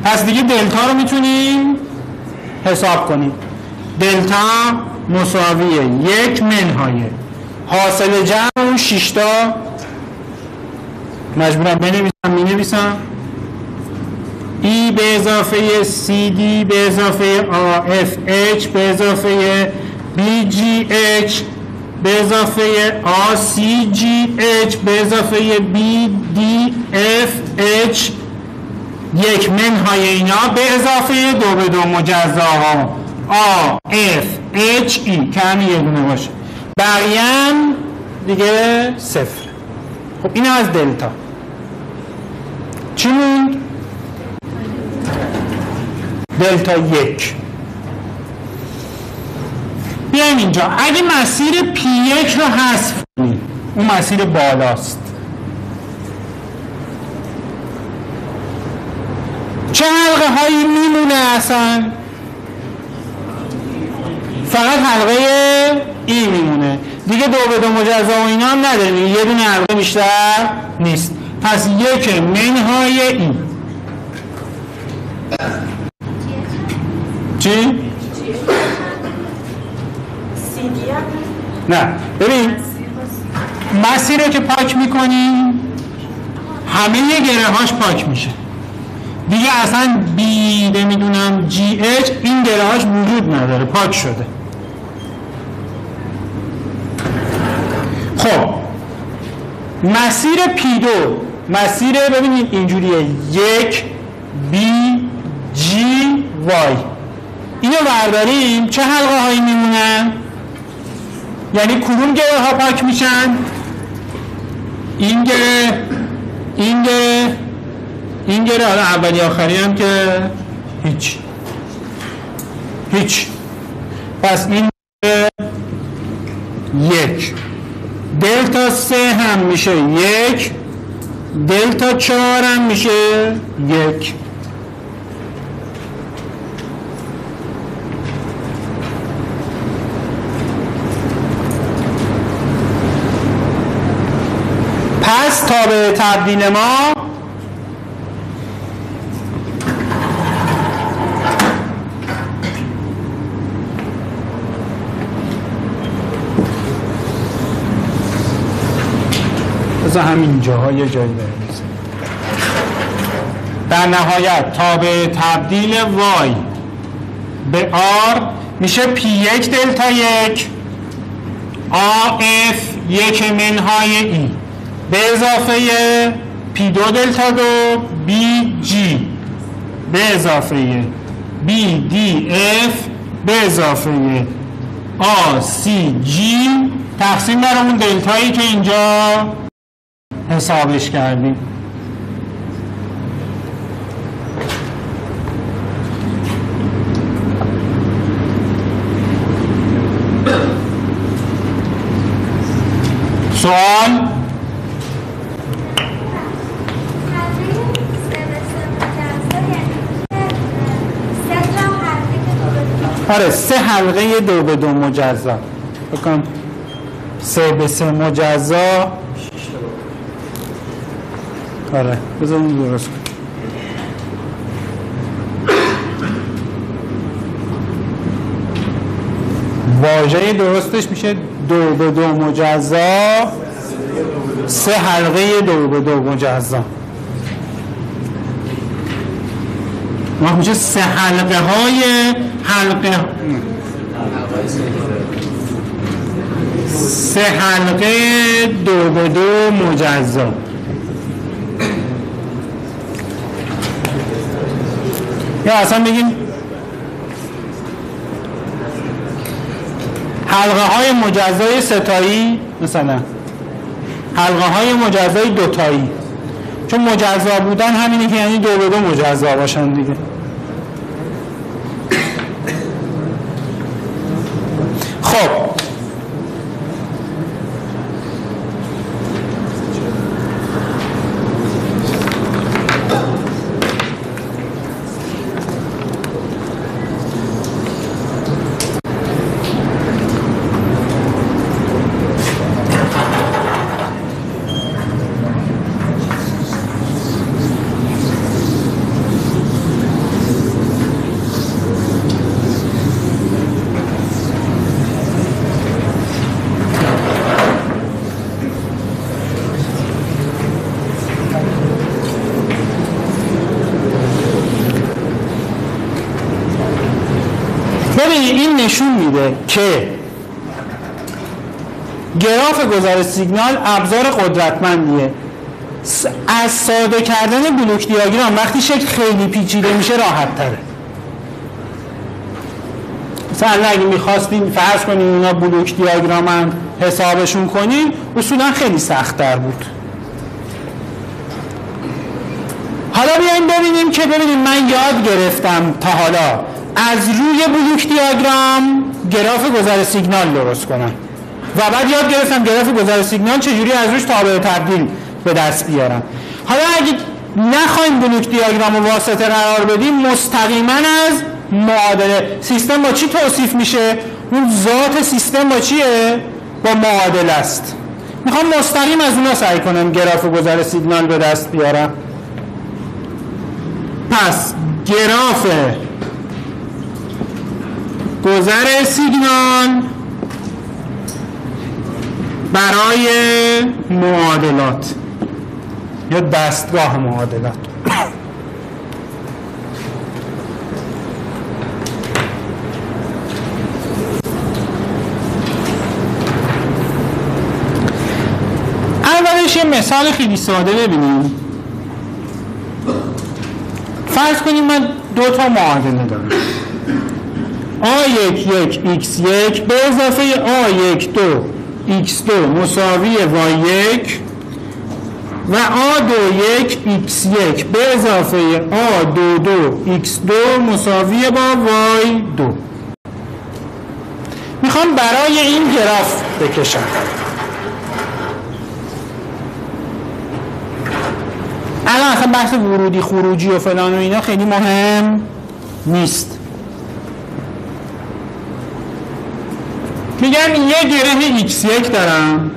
پس دیگه دلتا رو می‌تونیم حساب کنیم. دلتا مساویه. یک منهای. حاصل جمع اون شیشتا مجبورم بنویسم می نویسم E به اضافه CD به اضافه AFH به اضافه BGH به اضافه ACGH به اضافه BDFH یک منهای اینا به اضافه دو به دو مجزاها A F H E که همین یه دونه باشه. بقیه دیگه صفر. خب این از دلتا. چی موند؟ دلتا یک. بیایم اینجا. اگه مسیر پی یک رو حذف کنیم اون مسیر بالاست. چه حلقه هایی میمونه اصلا؟ فقط حلقه ای میمونه. دیگه دو به دو مجزا و اینا هم نداریم. یه دونه حلقه بیشتر نیست. پس یک منهای ای چی؟ نه. ببین مسیر رو که پاک می‌کنیم همه گره هاش پاک میشه. دیگه اصلا بی نمی‌دونم جی اچ این گره هاش وجود نداره پاک شده. خب مسیر پی دو مسیر ببینید اینجوریه یک بی جی وای اینو برداریم چه حلقه هایی میمونن؟ یعنی کدوم گره ها پاک میشن؟ این گره این گره این گره. حالا اولی آخری هم که هیچ. هیچ. پس این گره یک. دلتا سه هم میشه یک. دلتا چهار هم میشه یک. پس تا به تبدیل ما. بذار همین جاها یه جایی در نهایت تا به تبدیل y به r میشه p1 دلتا یک AF یک منهای ای. به اضافه P2 دلتا دو BG به اضافه BDF به اضافه ACG تقسیم بر اون دلتایی که اینجا حسابش کردیم. سوال آره سه حلقه دو به دو مجزا. بکن. سه به سه مجزا. آره بذار این درست کن واژه درستش میشه دو به دو مجزا. سه حلقه دو به دو مجزا. ما میشه سه حلقه های حلقه. سه حلقه دو به دو مجزا. یا اصلا بگیم حلقه های مجزای ستایی مثلا حلقه های مجزای دوتایی. چون مجزا بودن همینه که یعنی دو به دو مجزا باشن دیگه. نشون میده که گراف گذار سیگنال ابزار قدرتمندیه. از ساده کردن بلوک دیاگرام وقتی شکل خیلی پیچیده میشه راحت تره مثلا اگه می‌خواستیم فرض کنیم اینا بلوک دیاگرام هم حسابشون کنیم اصولا خیلی سخت تر بود. حالا بیایم ببینیم که ببینیم من یاد گرفتم تا حالا از روی بلوک دیاگرام گراف گذر سیگنال درست کنم. و بعد یاد گرفتم گراف گذر سیگنال چجوری از روش تابع تبدیل به دست بیارم. حالا اگه نخوایم بلوک دیاگرام رو واسطه قرار بدیم مستقیما از معادله. سیستم با چی توصیف میشه؟ اون ذات سیستم با چیه؟ با معادله است. می‌خوام مستقیم از اونا سعی کنم گراف گذر سیگنال به دست بیارم. پس گراف گذر سیگنال برای معادلات. یا دستگاه معادلات. اولش یه مثال خیلی ساده ببینیم. فرض کنیم من دو تا معادله دارم. A1 1 x1 به اضافه a1 2 x2 مساوی y1 و a2 1 x1 به اضافه a2 2 x2 مساوی با y2 می‌خوام برای این گراف بکشم. الان اصلا بحث ورودی خروجی و فلان و اینا خیلی مهم نیست. میگم یه گره x1 دارم.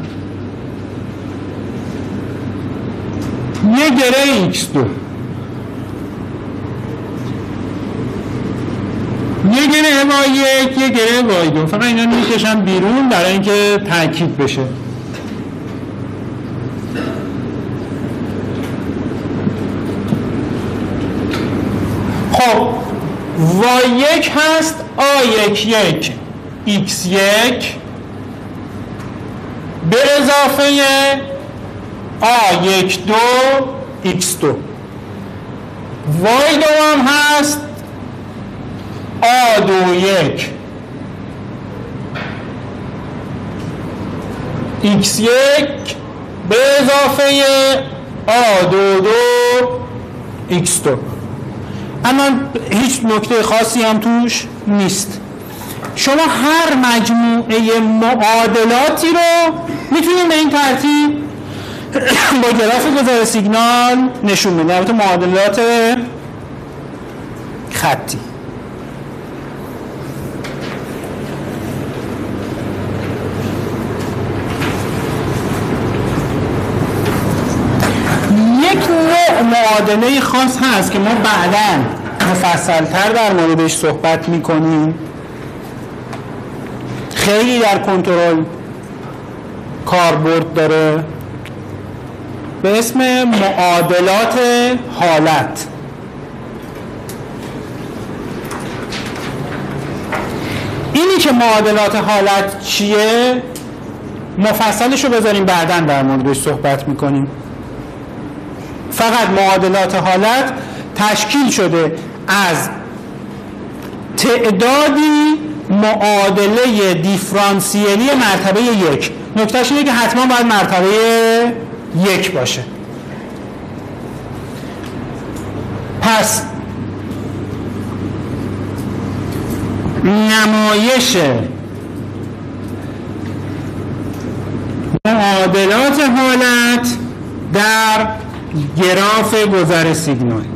یه گره x2 یه گره y1 یه گره y2 فقط اینا می‌کشم بیرون برای اینکه تاکید بشه. خب y1 هست a11 x1 به اضافه a12 x2 y2 هم هست. a21 x1 به اضافه a22 x2 اما هیچ نکته خاصی هم توش نیست. شما هر مجموعه معادلاتی رو می‌تونید به این ترتیب با گراف گذار سیگنال نشون بدید البته معادلات خطی. یک نوع معادله خاص هست که ما بعدا مفصلتر در موردش صحبت می‌کنیم. خیلی در کنترل کاربرد داره. به اسم معادلات حالت. اینی که معادلات حالت چیه مفصلش رو بذاریم بعدا در موردش صحبت می‌کنیم. فقط معادلات حالت تشکیل شده از تعدادی معادله دیفرانسیلی مرتبه یک. نکتهش اینه که حتما باید مرتبه یک باشه. پس نمایش معادلات حالت در گراف گذر سیگنال.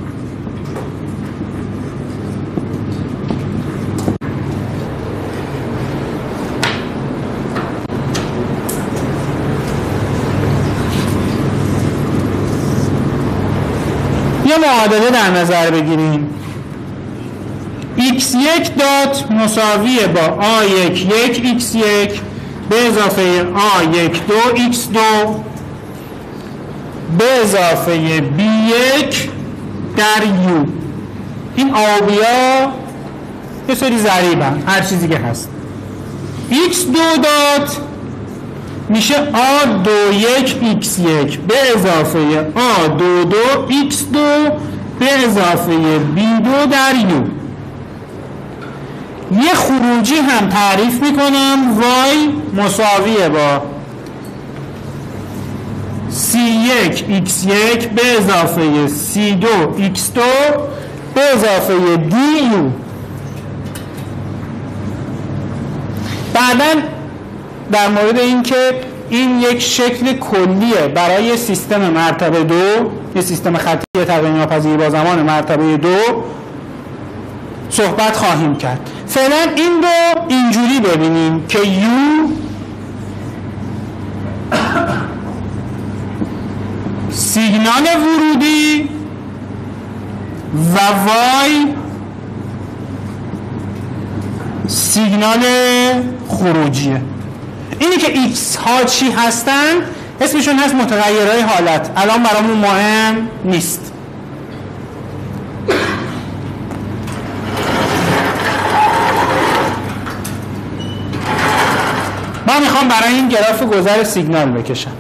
یه معادله در نظر بگیریم. x1 دات مساوی با a11 x1 به اضافه a12 x2 به اضافه b1 در u این آبیا یه سری ضریبن هر چیزی که هست. x2 دات میشه a21 x1 به اضافه a22 x2 به اضافه b2 در u یه خروجی هم تعریف می‌کنم. y مساویه با c1 x1 به اضافه c2 x2 به اضافه du بعدا در مورد اینکه این یک شکل کلیه برای سیستم مرتبه دو یه سیستم خطی تغییر ناپذیر با زمان مرتبه دو صحبت خواهیم کرد. فعلا این رو اینجوری ببینیم که U سیگنال ورودی و Y سیگنال خروجیه. اینی که X ها چی هستن اسمشون هست متغیرهای حالت. الان برامون مهم نیست. من می‌خوام برای این گراف گذر سیگنال بکشم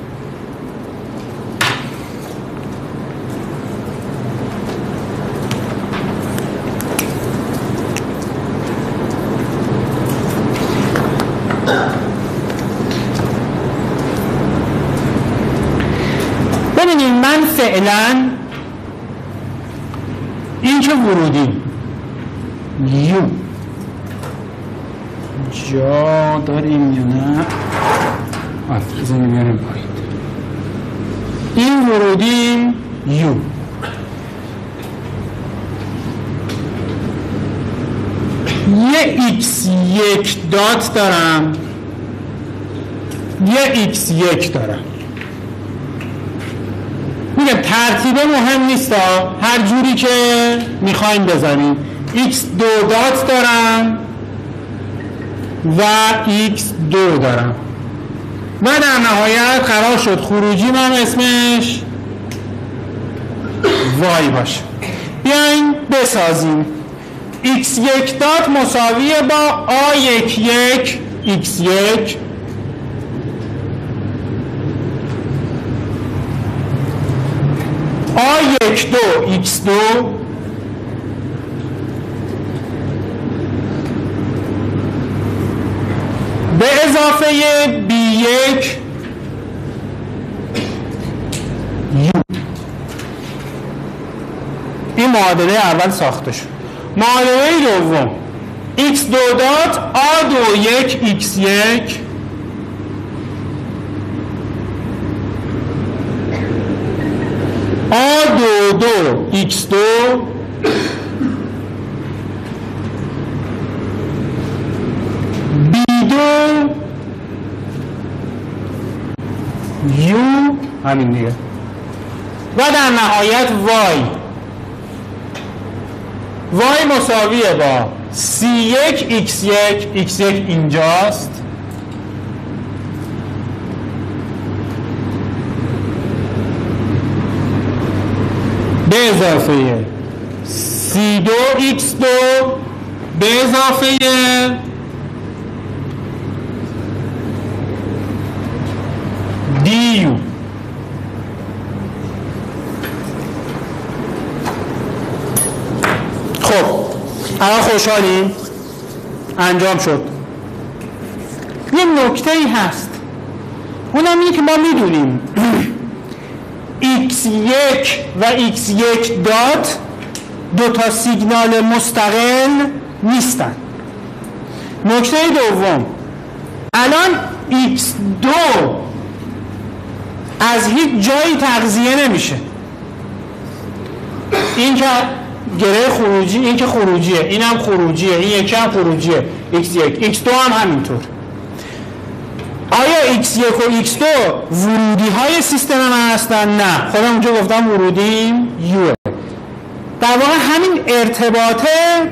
ببینید من فعلا این که ورودی U. جا داریم یا نه؟ آره بزنیم بیاریم پایین. این ورودی U. یه X یک dot دارم. یه X یک دارم. میگم ترتیبه مهم نیست. هر جوری که می‌خوایم بزنیم. X دو dot دارم و x دو دارم. و در نهایت قرار شد خروجی من اسمش y باشه. بیاین بسازیم. X یک dot مساویه با a یک یک x یک a یک دو x دو. به اضافه b یک این معادله اول ساخته شد. معادله دوم. x دو دات a دو یک x یک. A دو دو. X دو. B دو. U. همین دیگه. و در نهایت Y. Y مساویه با C1 X1 X1 اینجاست. به اضافه C دو X دو به اضافه دی یو خب الان خوشحالیم انجام شد. یه نکته ای هست. اونم که ما می‌دونیم x1 و x1 دات دو تا سیگنال مستقل نیستن. نکته دوم الان x2 از هیچ جایی تغذیه نمیشه. این که گره خروجی این که خروجیه این هم خروجیه این یکی هم خروجیه. x1 x2 هم همینطور. آیا x1 و x2 ورودی های سیستم من هستن؟ نه خودم اونجا گفتم ورودی U در واقع همین ارتباطه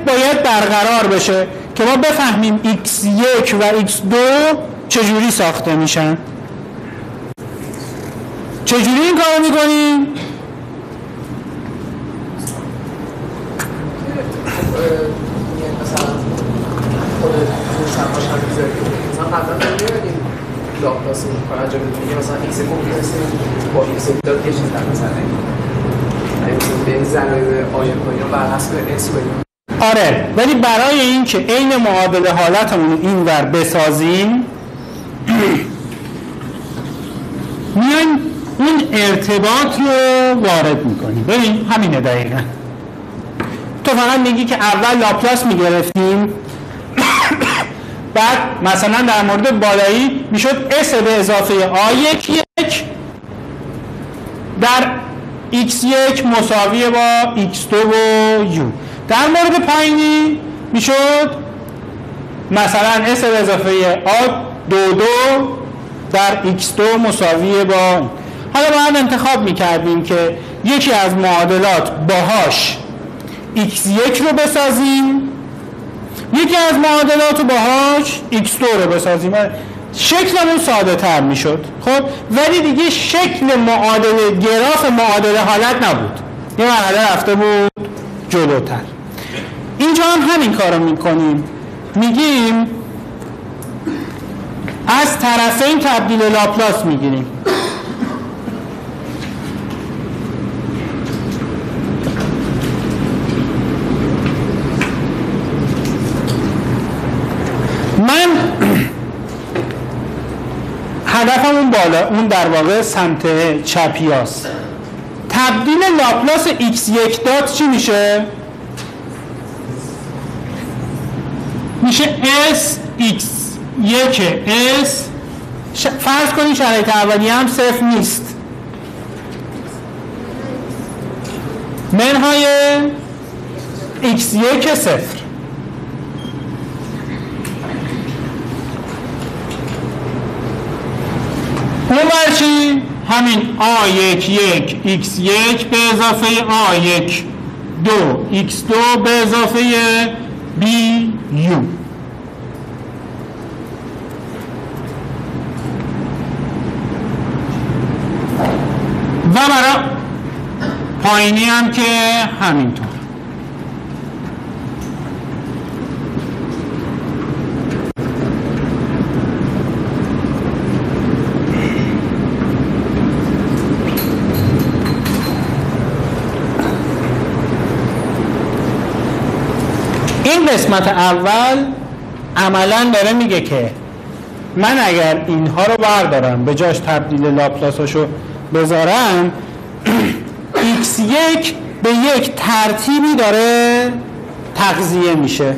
باید برقرار بشه که ما بفهمیم x1 و x2 چجوری ساخته میشن چجوری این کارو می‌کنیم؟ مثلا خود جور سرماش هم می‌ذاری مثلا قبلا نمی‌دونیم لاپلاس رو کار انجام می‌دونیم مثلا ایکس کمپیوتر با x dot یه چیز در مثلا به این ضرایب آیا کنیم بر حسب s کنیم آره ولی برای اینکه عین معادله حالتمون این ور بسازیم میایم اون ارتباط رو وارد می‌کنیم. ببین همینه دقیقا. تو فقط میگی که اول لاپلاس می‌گرفتیم بعد مثلا در مورد بالایی می‌شد s به اضافه a یک یک. در x1 مساوی با x2 و u. در مورد پایینی می‌شد مثلا s به اضافه a دو دو. در x2 مساوی با حالا باید انتخاب می‌کردیم که یکی از معادلات باهاش x1 رو بسازیم. یکی از معادلات رو باهاش x2 رو بسازیم. شکلمون ساده تر می‌شد. خب ولی دیگه شکل معادله گراف معادله حالت نبود. یه مرحله رفته بود جلوتر. اینجا هم همین کارو می‌کنیم. میگیم از طرفین تبدیل لاپلاس می‌گیریم. هدفم اون بالا اون در واقع سمت چپیاست. تبدیل لاپلاس x1 dot چی میشه؟ میشه s x یک s ش... فرض کنید شرایط اولیه هم صفر نیست. منهای x1 صفر. اون بر چی؟ همین a یک یک x یک به اضافه a یک دو x دو به اضافه b u و برای پایینی هم که همینطور این قسمت اول عملا داره میگه که من اگر اینها رو بردارم به جاش تبدیل لاپلاساشو بذارم x1 به یک ترتیبی داره تغذیه میشه.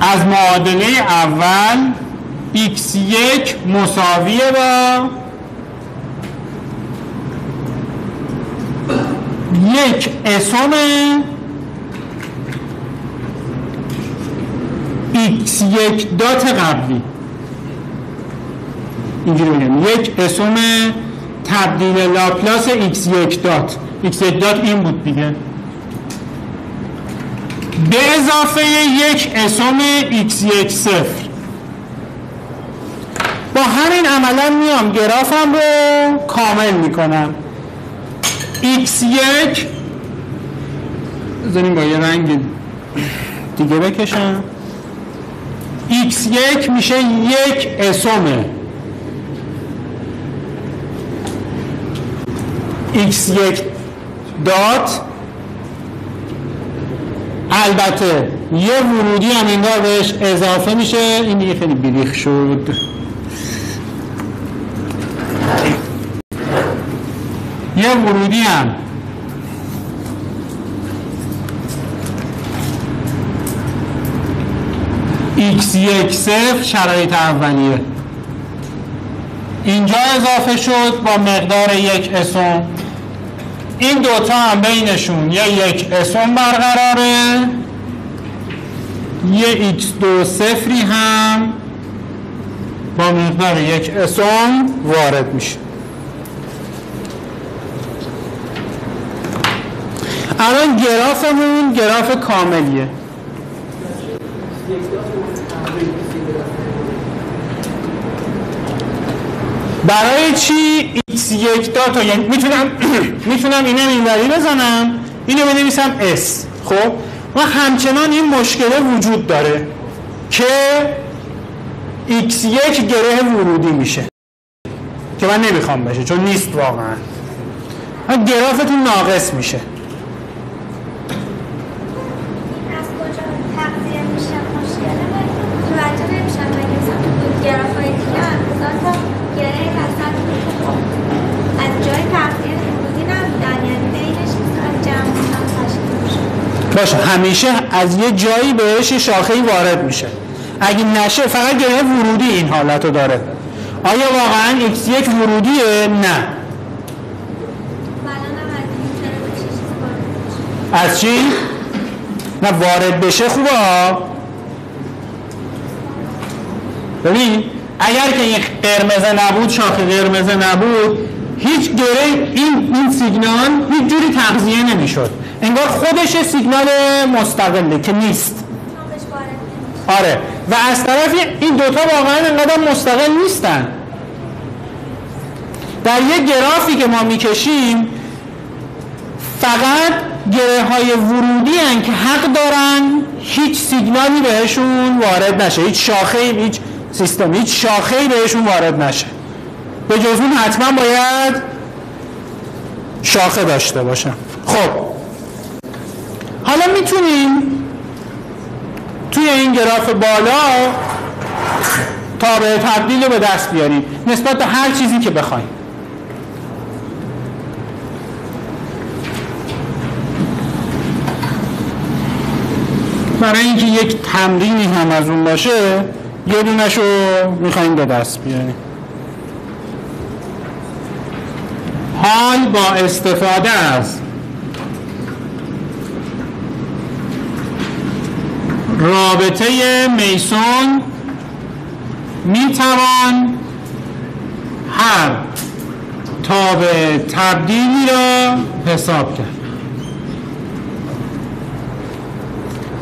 از معادله اول x1 مساویه با یک اسم x یک دات قبلی. اینجوری بگم یک اسم تبدیل لاپلاس x یک دات. x یک دات این بود دیگه. به اضافه یک اسم x یک صفر. با همین عملا میام گرافم رو کامل می‌کنم. X1 بذاریم با یه رنگ دیگه بکشم. X1 میشه یک اسومه. X1 دات. البته یه ورودی هم انگار بهش اضافه میشه. این دیگه خیلی بیریخ شد. یه ورودی هم. x یک صفر شرایط اولیه. اینجا اضافه شد با مقدار یک اسم. این دوتا هم بینشون. یه یک اسم برقراره. یه x دو صفری هم با مقدار یک اسم وارد میشه. الان گرافمون گراف کاملیه. برای چی x یک داتا یعنی می‌تونم می‌تونم اینو اینوری بزنم؟ اینو بنویسم s. خب؟ و همچنان این مشکل وجود داره که x یک گره ورودی میشه. که من نمی‌خوام بشه چون نیست واقعا. گرافتون ناقص میشه. باشه همیشه از یه جایی بهش یه شاخه‌ای وارد میشه اگه نشه فقط گره ورودی این حالت رو داره آیا واقعا x یک ورودیه؟ نه از چی؟ نه وارد بشه خوبه. ببین اگر که این قرمز نبود شاخه قرمز نبود هیچ گره این این سیگنال هیچ جوری تغذیه نمی‌شد انگار خودش سیگنال مستقله که نیست. آره. و از طرفی این دوتا واقعا انقدر مستقل نیستن. در یه گرافی که ما می‌کشیم فقط گره های ورودی هن که حق دارن هیچ سیگنالی بهشون وارد نشه. هیچ شاخه هیچ سیستم هیچ شاخه بهشون وارد نشه. به جز اون حتما باید شاخه داشته باشن. خب. حالا می‌تونیم توی این گراف بالا تابع تبدیل رو به دست بیاریم. نسبت به هر چیزی که بخوایم. برای اینکه یک تمرینی هم از اون باشه یه دونش رو میخواییم به دست بیاریم. حال با استفاده از رابطه میسون می‌توان هر تابع تبدیلی را حساب کرد.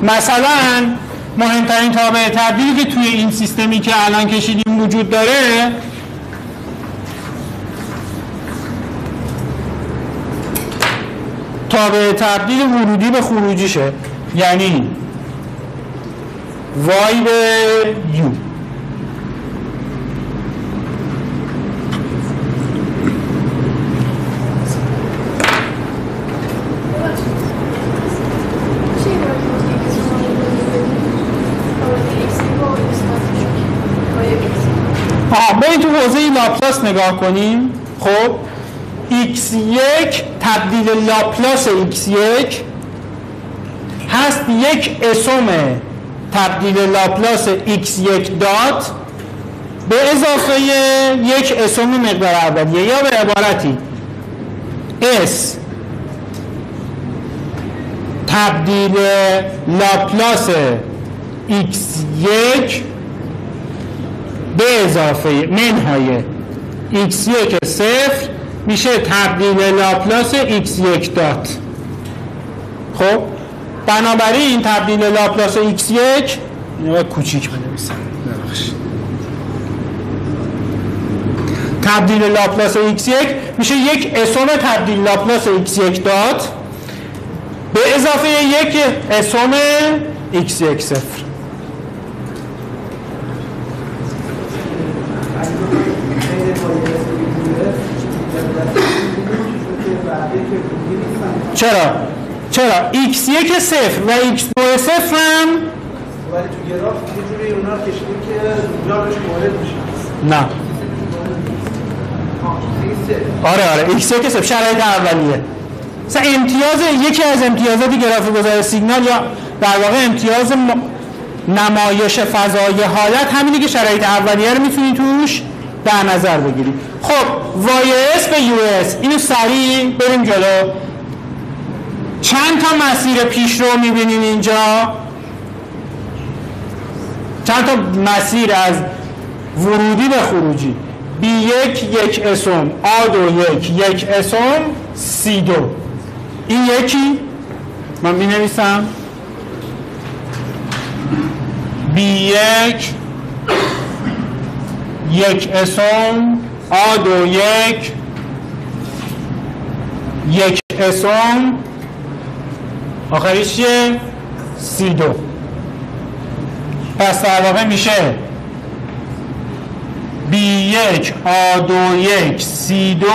مثلا مهمترین تابع تبدیلی که توی این سیستمی که الان کشیدیم وجود داره تابع تبدیل ورودی به خروجیشه. یعنی y به آها بریم تو حوزه لاپلاس نگاه کنیم. خب x1 تبدیل لاپلاس x1 هست یک اسم تبدیل لاپلاس x1 دات به اضافه یک اسم مقدار اولیه یا به عبارتی s تبدیل لاپلاس x1 به اضافه منهای x1 صفر میشه تبدیل لاپلاس x1 dot. خب؟ بنابراین تبدیل لاپلاس x1 اینو کوچیک بنویسم. تبدیل لاپلاس x1 میشه یک اسم تبدیل لاپلاس x1 دات. به اضافه یک اسم x1 صفر. چرا؟ چرا؟ x1 صفر و x2 صفر هم؟ ولی تو گراف یه جوری اونا کشیدیم که روش وارد میشن نه. آره آره. x1 صفر. شرایط اولیه. مثلا امتیاز یکی از امتیازات گراف گذار سیگنال یا در واقع امتیاز م... نمایش فضای حالت همینی که شرایط اولیه رو می‌تونی توش در نظر بگیری. خب YS به US اینو سریع بریم جلو. چند تا مسیر پیش رو می‌بینین اینجا؟ چند تا مسیر از ورودی به خروجی؟ بی یک یک اسم آ دو یک یک اسم سی دو. این یکی؟ من می نویسم بی یک یک اسم آ دو یک یک اسم آخریش چیه؟ سی دو پس در واقع میشه بی یک آ دو یک سی دو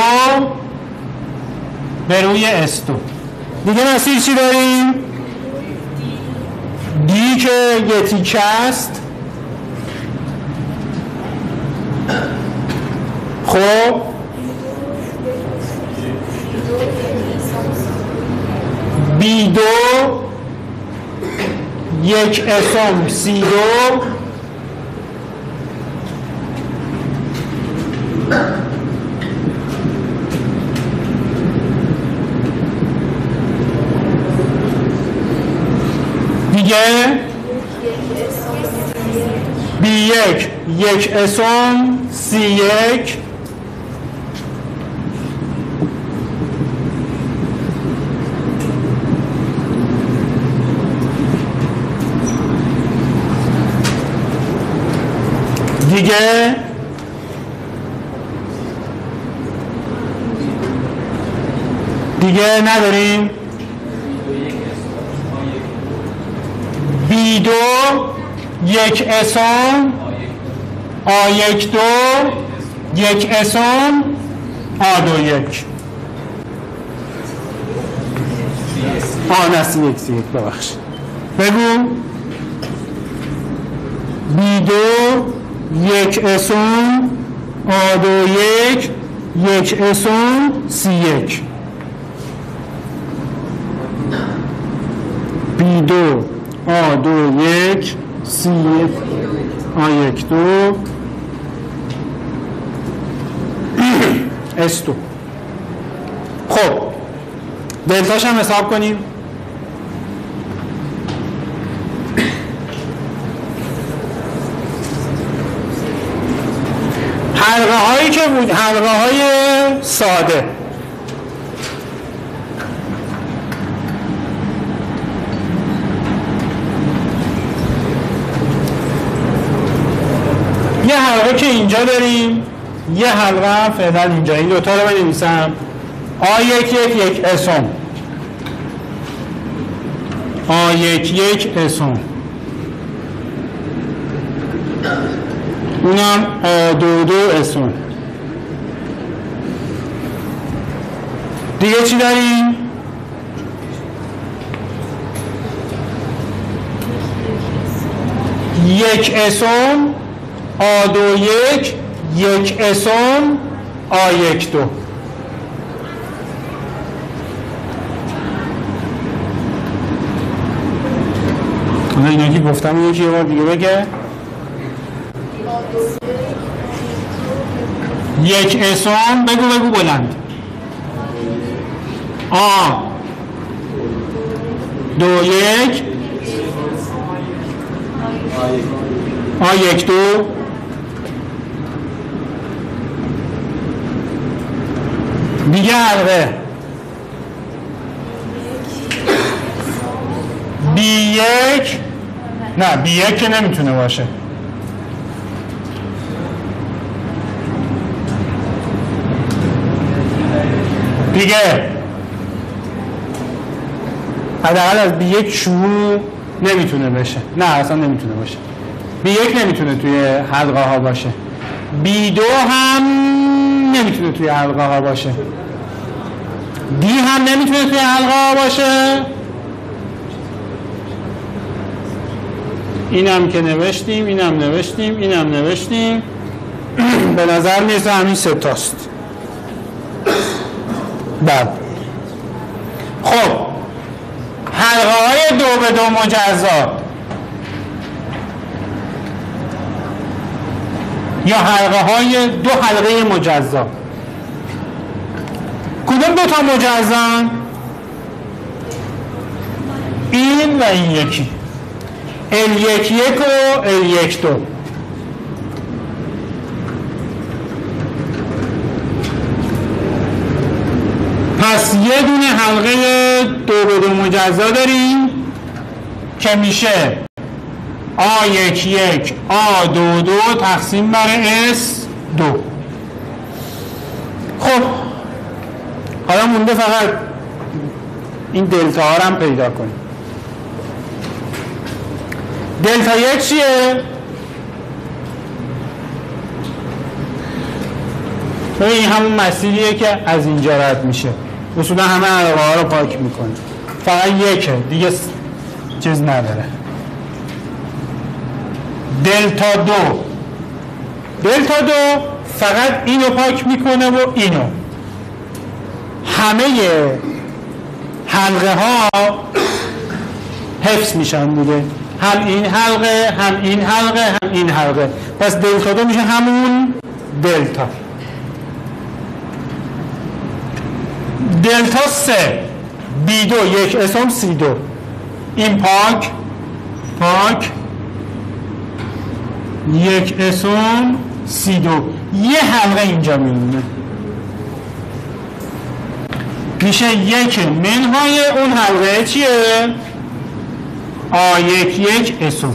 به روی اس دو دیگه مسیر چی داریم؟ دی که یه تیکه است خب بی دو یک اسم سی دو دیگه؟ بی یک یک اسم سی یک. دیگه؟ دیگه نداریم؟ بی دو یک اسم آ یک دو یک اسم آ دو یک. آ نه سی یک یک ببخشید. بگو. بی دو یک اسم آ دو یک یک اسم سی یک. بی دو آ دو یک سی یک. آ یک دو. اس دو. خب دلتاش هم حساب کنیم حلقه هایی که بود حلقه های ساده. یه حلقه که اینجا داریم یه حلقه فعلا اینجا. این دوتا رو بنویسم. آ یک یک یک اسم. آ یک یک اسم. اونم دو دو اسم. دیگه چی داریم؟ یک اسم آ دو یک یک اسم آ یک دو. حالا اینا که گفتم یکی یه بار دیگه بگه. یک اسم بگو بگو بلند. آ دو یک. آ یک دو. دیگه حلقه. بی یک. نه بی یک که نمی‌تونه باشه. دیگه. حداقل از بی یک شروع نمی‌تونه بشه. نه اصلا نمی‌تونه باشه. بی یک نمی‌تونه توی حلقه ها باشه. بی دو هم نمی‌تونه توی حلقه ها باشه. دی هم نمی‌تونه توی حلقه ها باشه. اینم که نوشتیم اینم نوشتیم اینم نوشتیم. به نظر می‌رسه همین سه تاست. بله. خب. حلقه های دو به دو مجزا یا حلقه های دو حلقه مجزا. کدوم دو تا مجزان این و این یکی. ال یک یک و ال یک دو پس یه دونه حلقه دو به دو مجزا داریم که میشه آ یک یک آ دو دو تقسیم بر اس دو. خب حالا مونده فقط این دلتا ها رو هم پیدا کنیم. دلتا یک چیه؟ این همون مسیریه که از اینجا رد میشه. اصولا همه علاقه ها رو پاک می‌کنه. فقط یکه دیگه چیز نداره. دلتا دو. دلتا دو فقط اینو پاک می‌کنه و اینو. همه حلقه ها حفظ میشن دیگه. هم این حلقه هم این حلقه هم این حلقه. پس دلتا دو میشه همون دلتا. دلتا سه بی دو یک اسم سی دو این پاک پاک یک اسم سی دو یه حلقه اینجا میمونه. میشه یک منهای اون حلقه چیه؟ آ یک یک اسم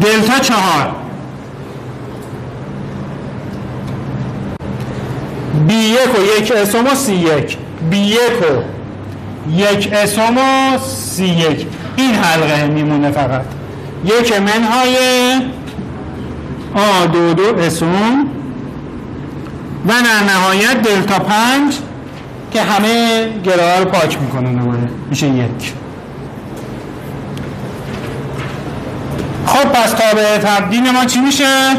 دلتا چهار. بی یک و یک و سی یک بی یک و یک و سی یک این حلقه میمونه فقط. یک منهای آ دو دو اسم. و در نهایت دلتا پنج که همه گراه رو پاک می‌کنه دوباره. میشه یک. خب پس تابع تبدیل ما چی میشه؟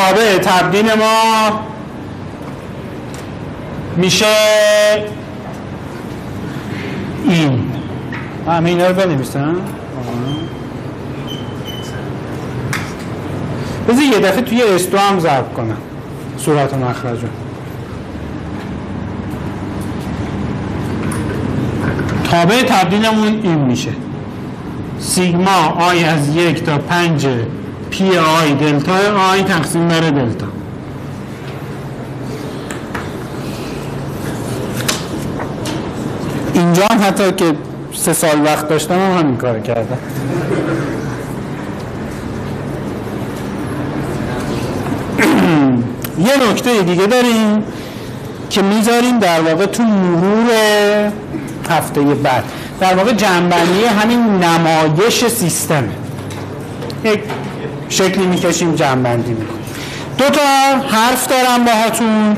تابع تبدیل ما میشه این. همه اینا رو بنویسم بذار یه دفعه توی استو هم ضرب کنم. صورت مخرج تابع تبدیلمون این میشه. سیگما آی از یک تا پنج پی آی دلتا آی تقسیم بر دلتا. اینجا هم حتی که سه سال وقت داشتم هم همین کار کردم. یه نکته دیگه داریم که می‌ذاریم در واقع تو مرور هفته بعد. در واقع جنبندی همین نمایش سیستم یک شکلی می‌کشیم جنبندی می‌کنیم. دو تا حرف دارم باهاتون.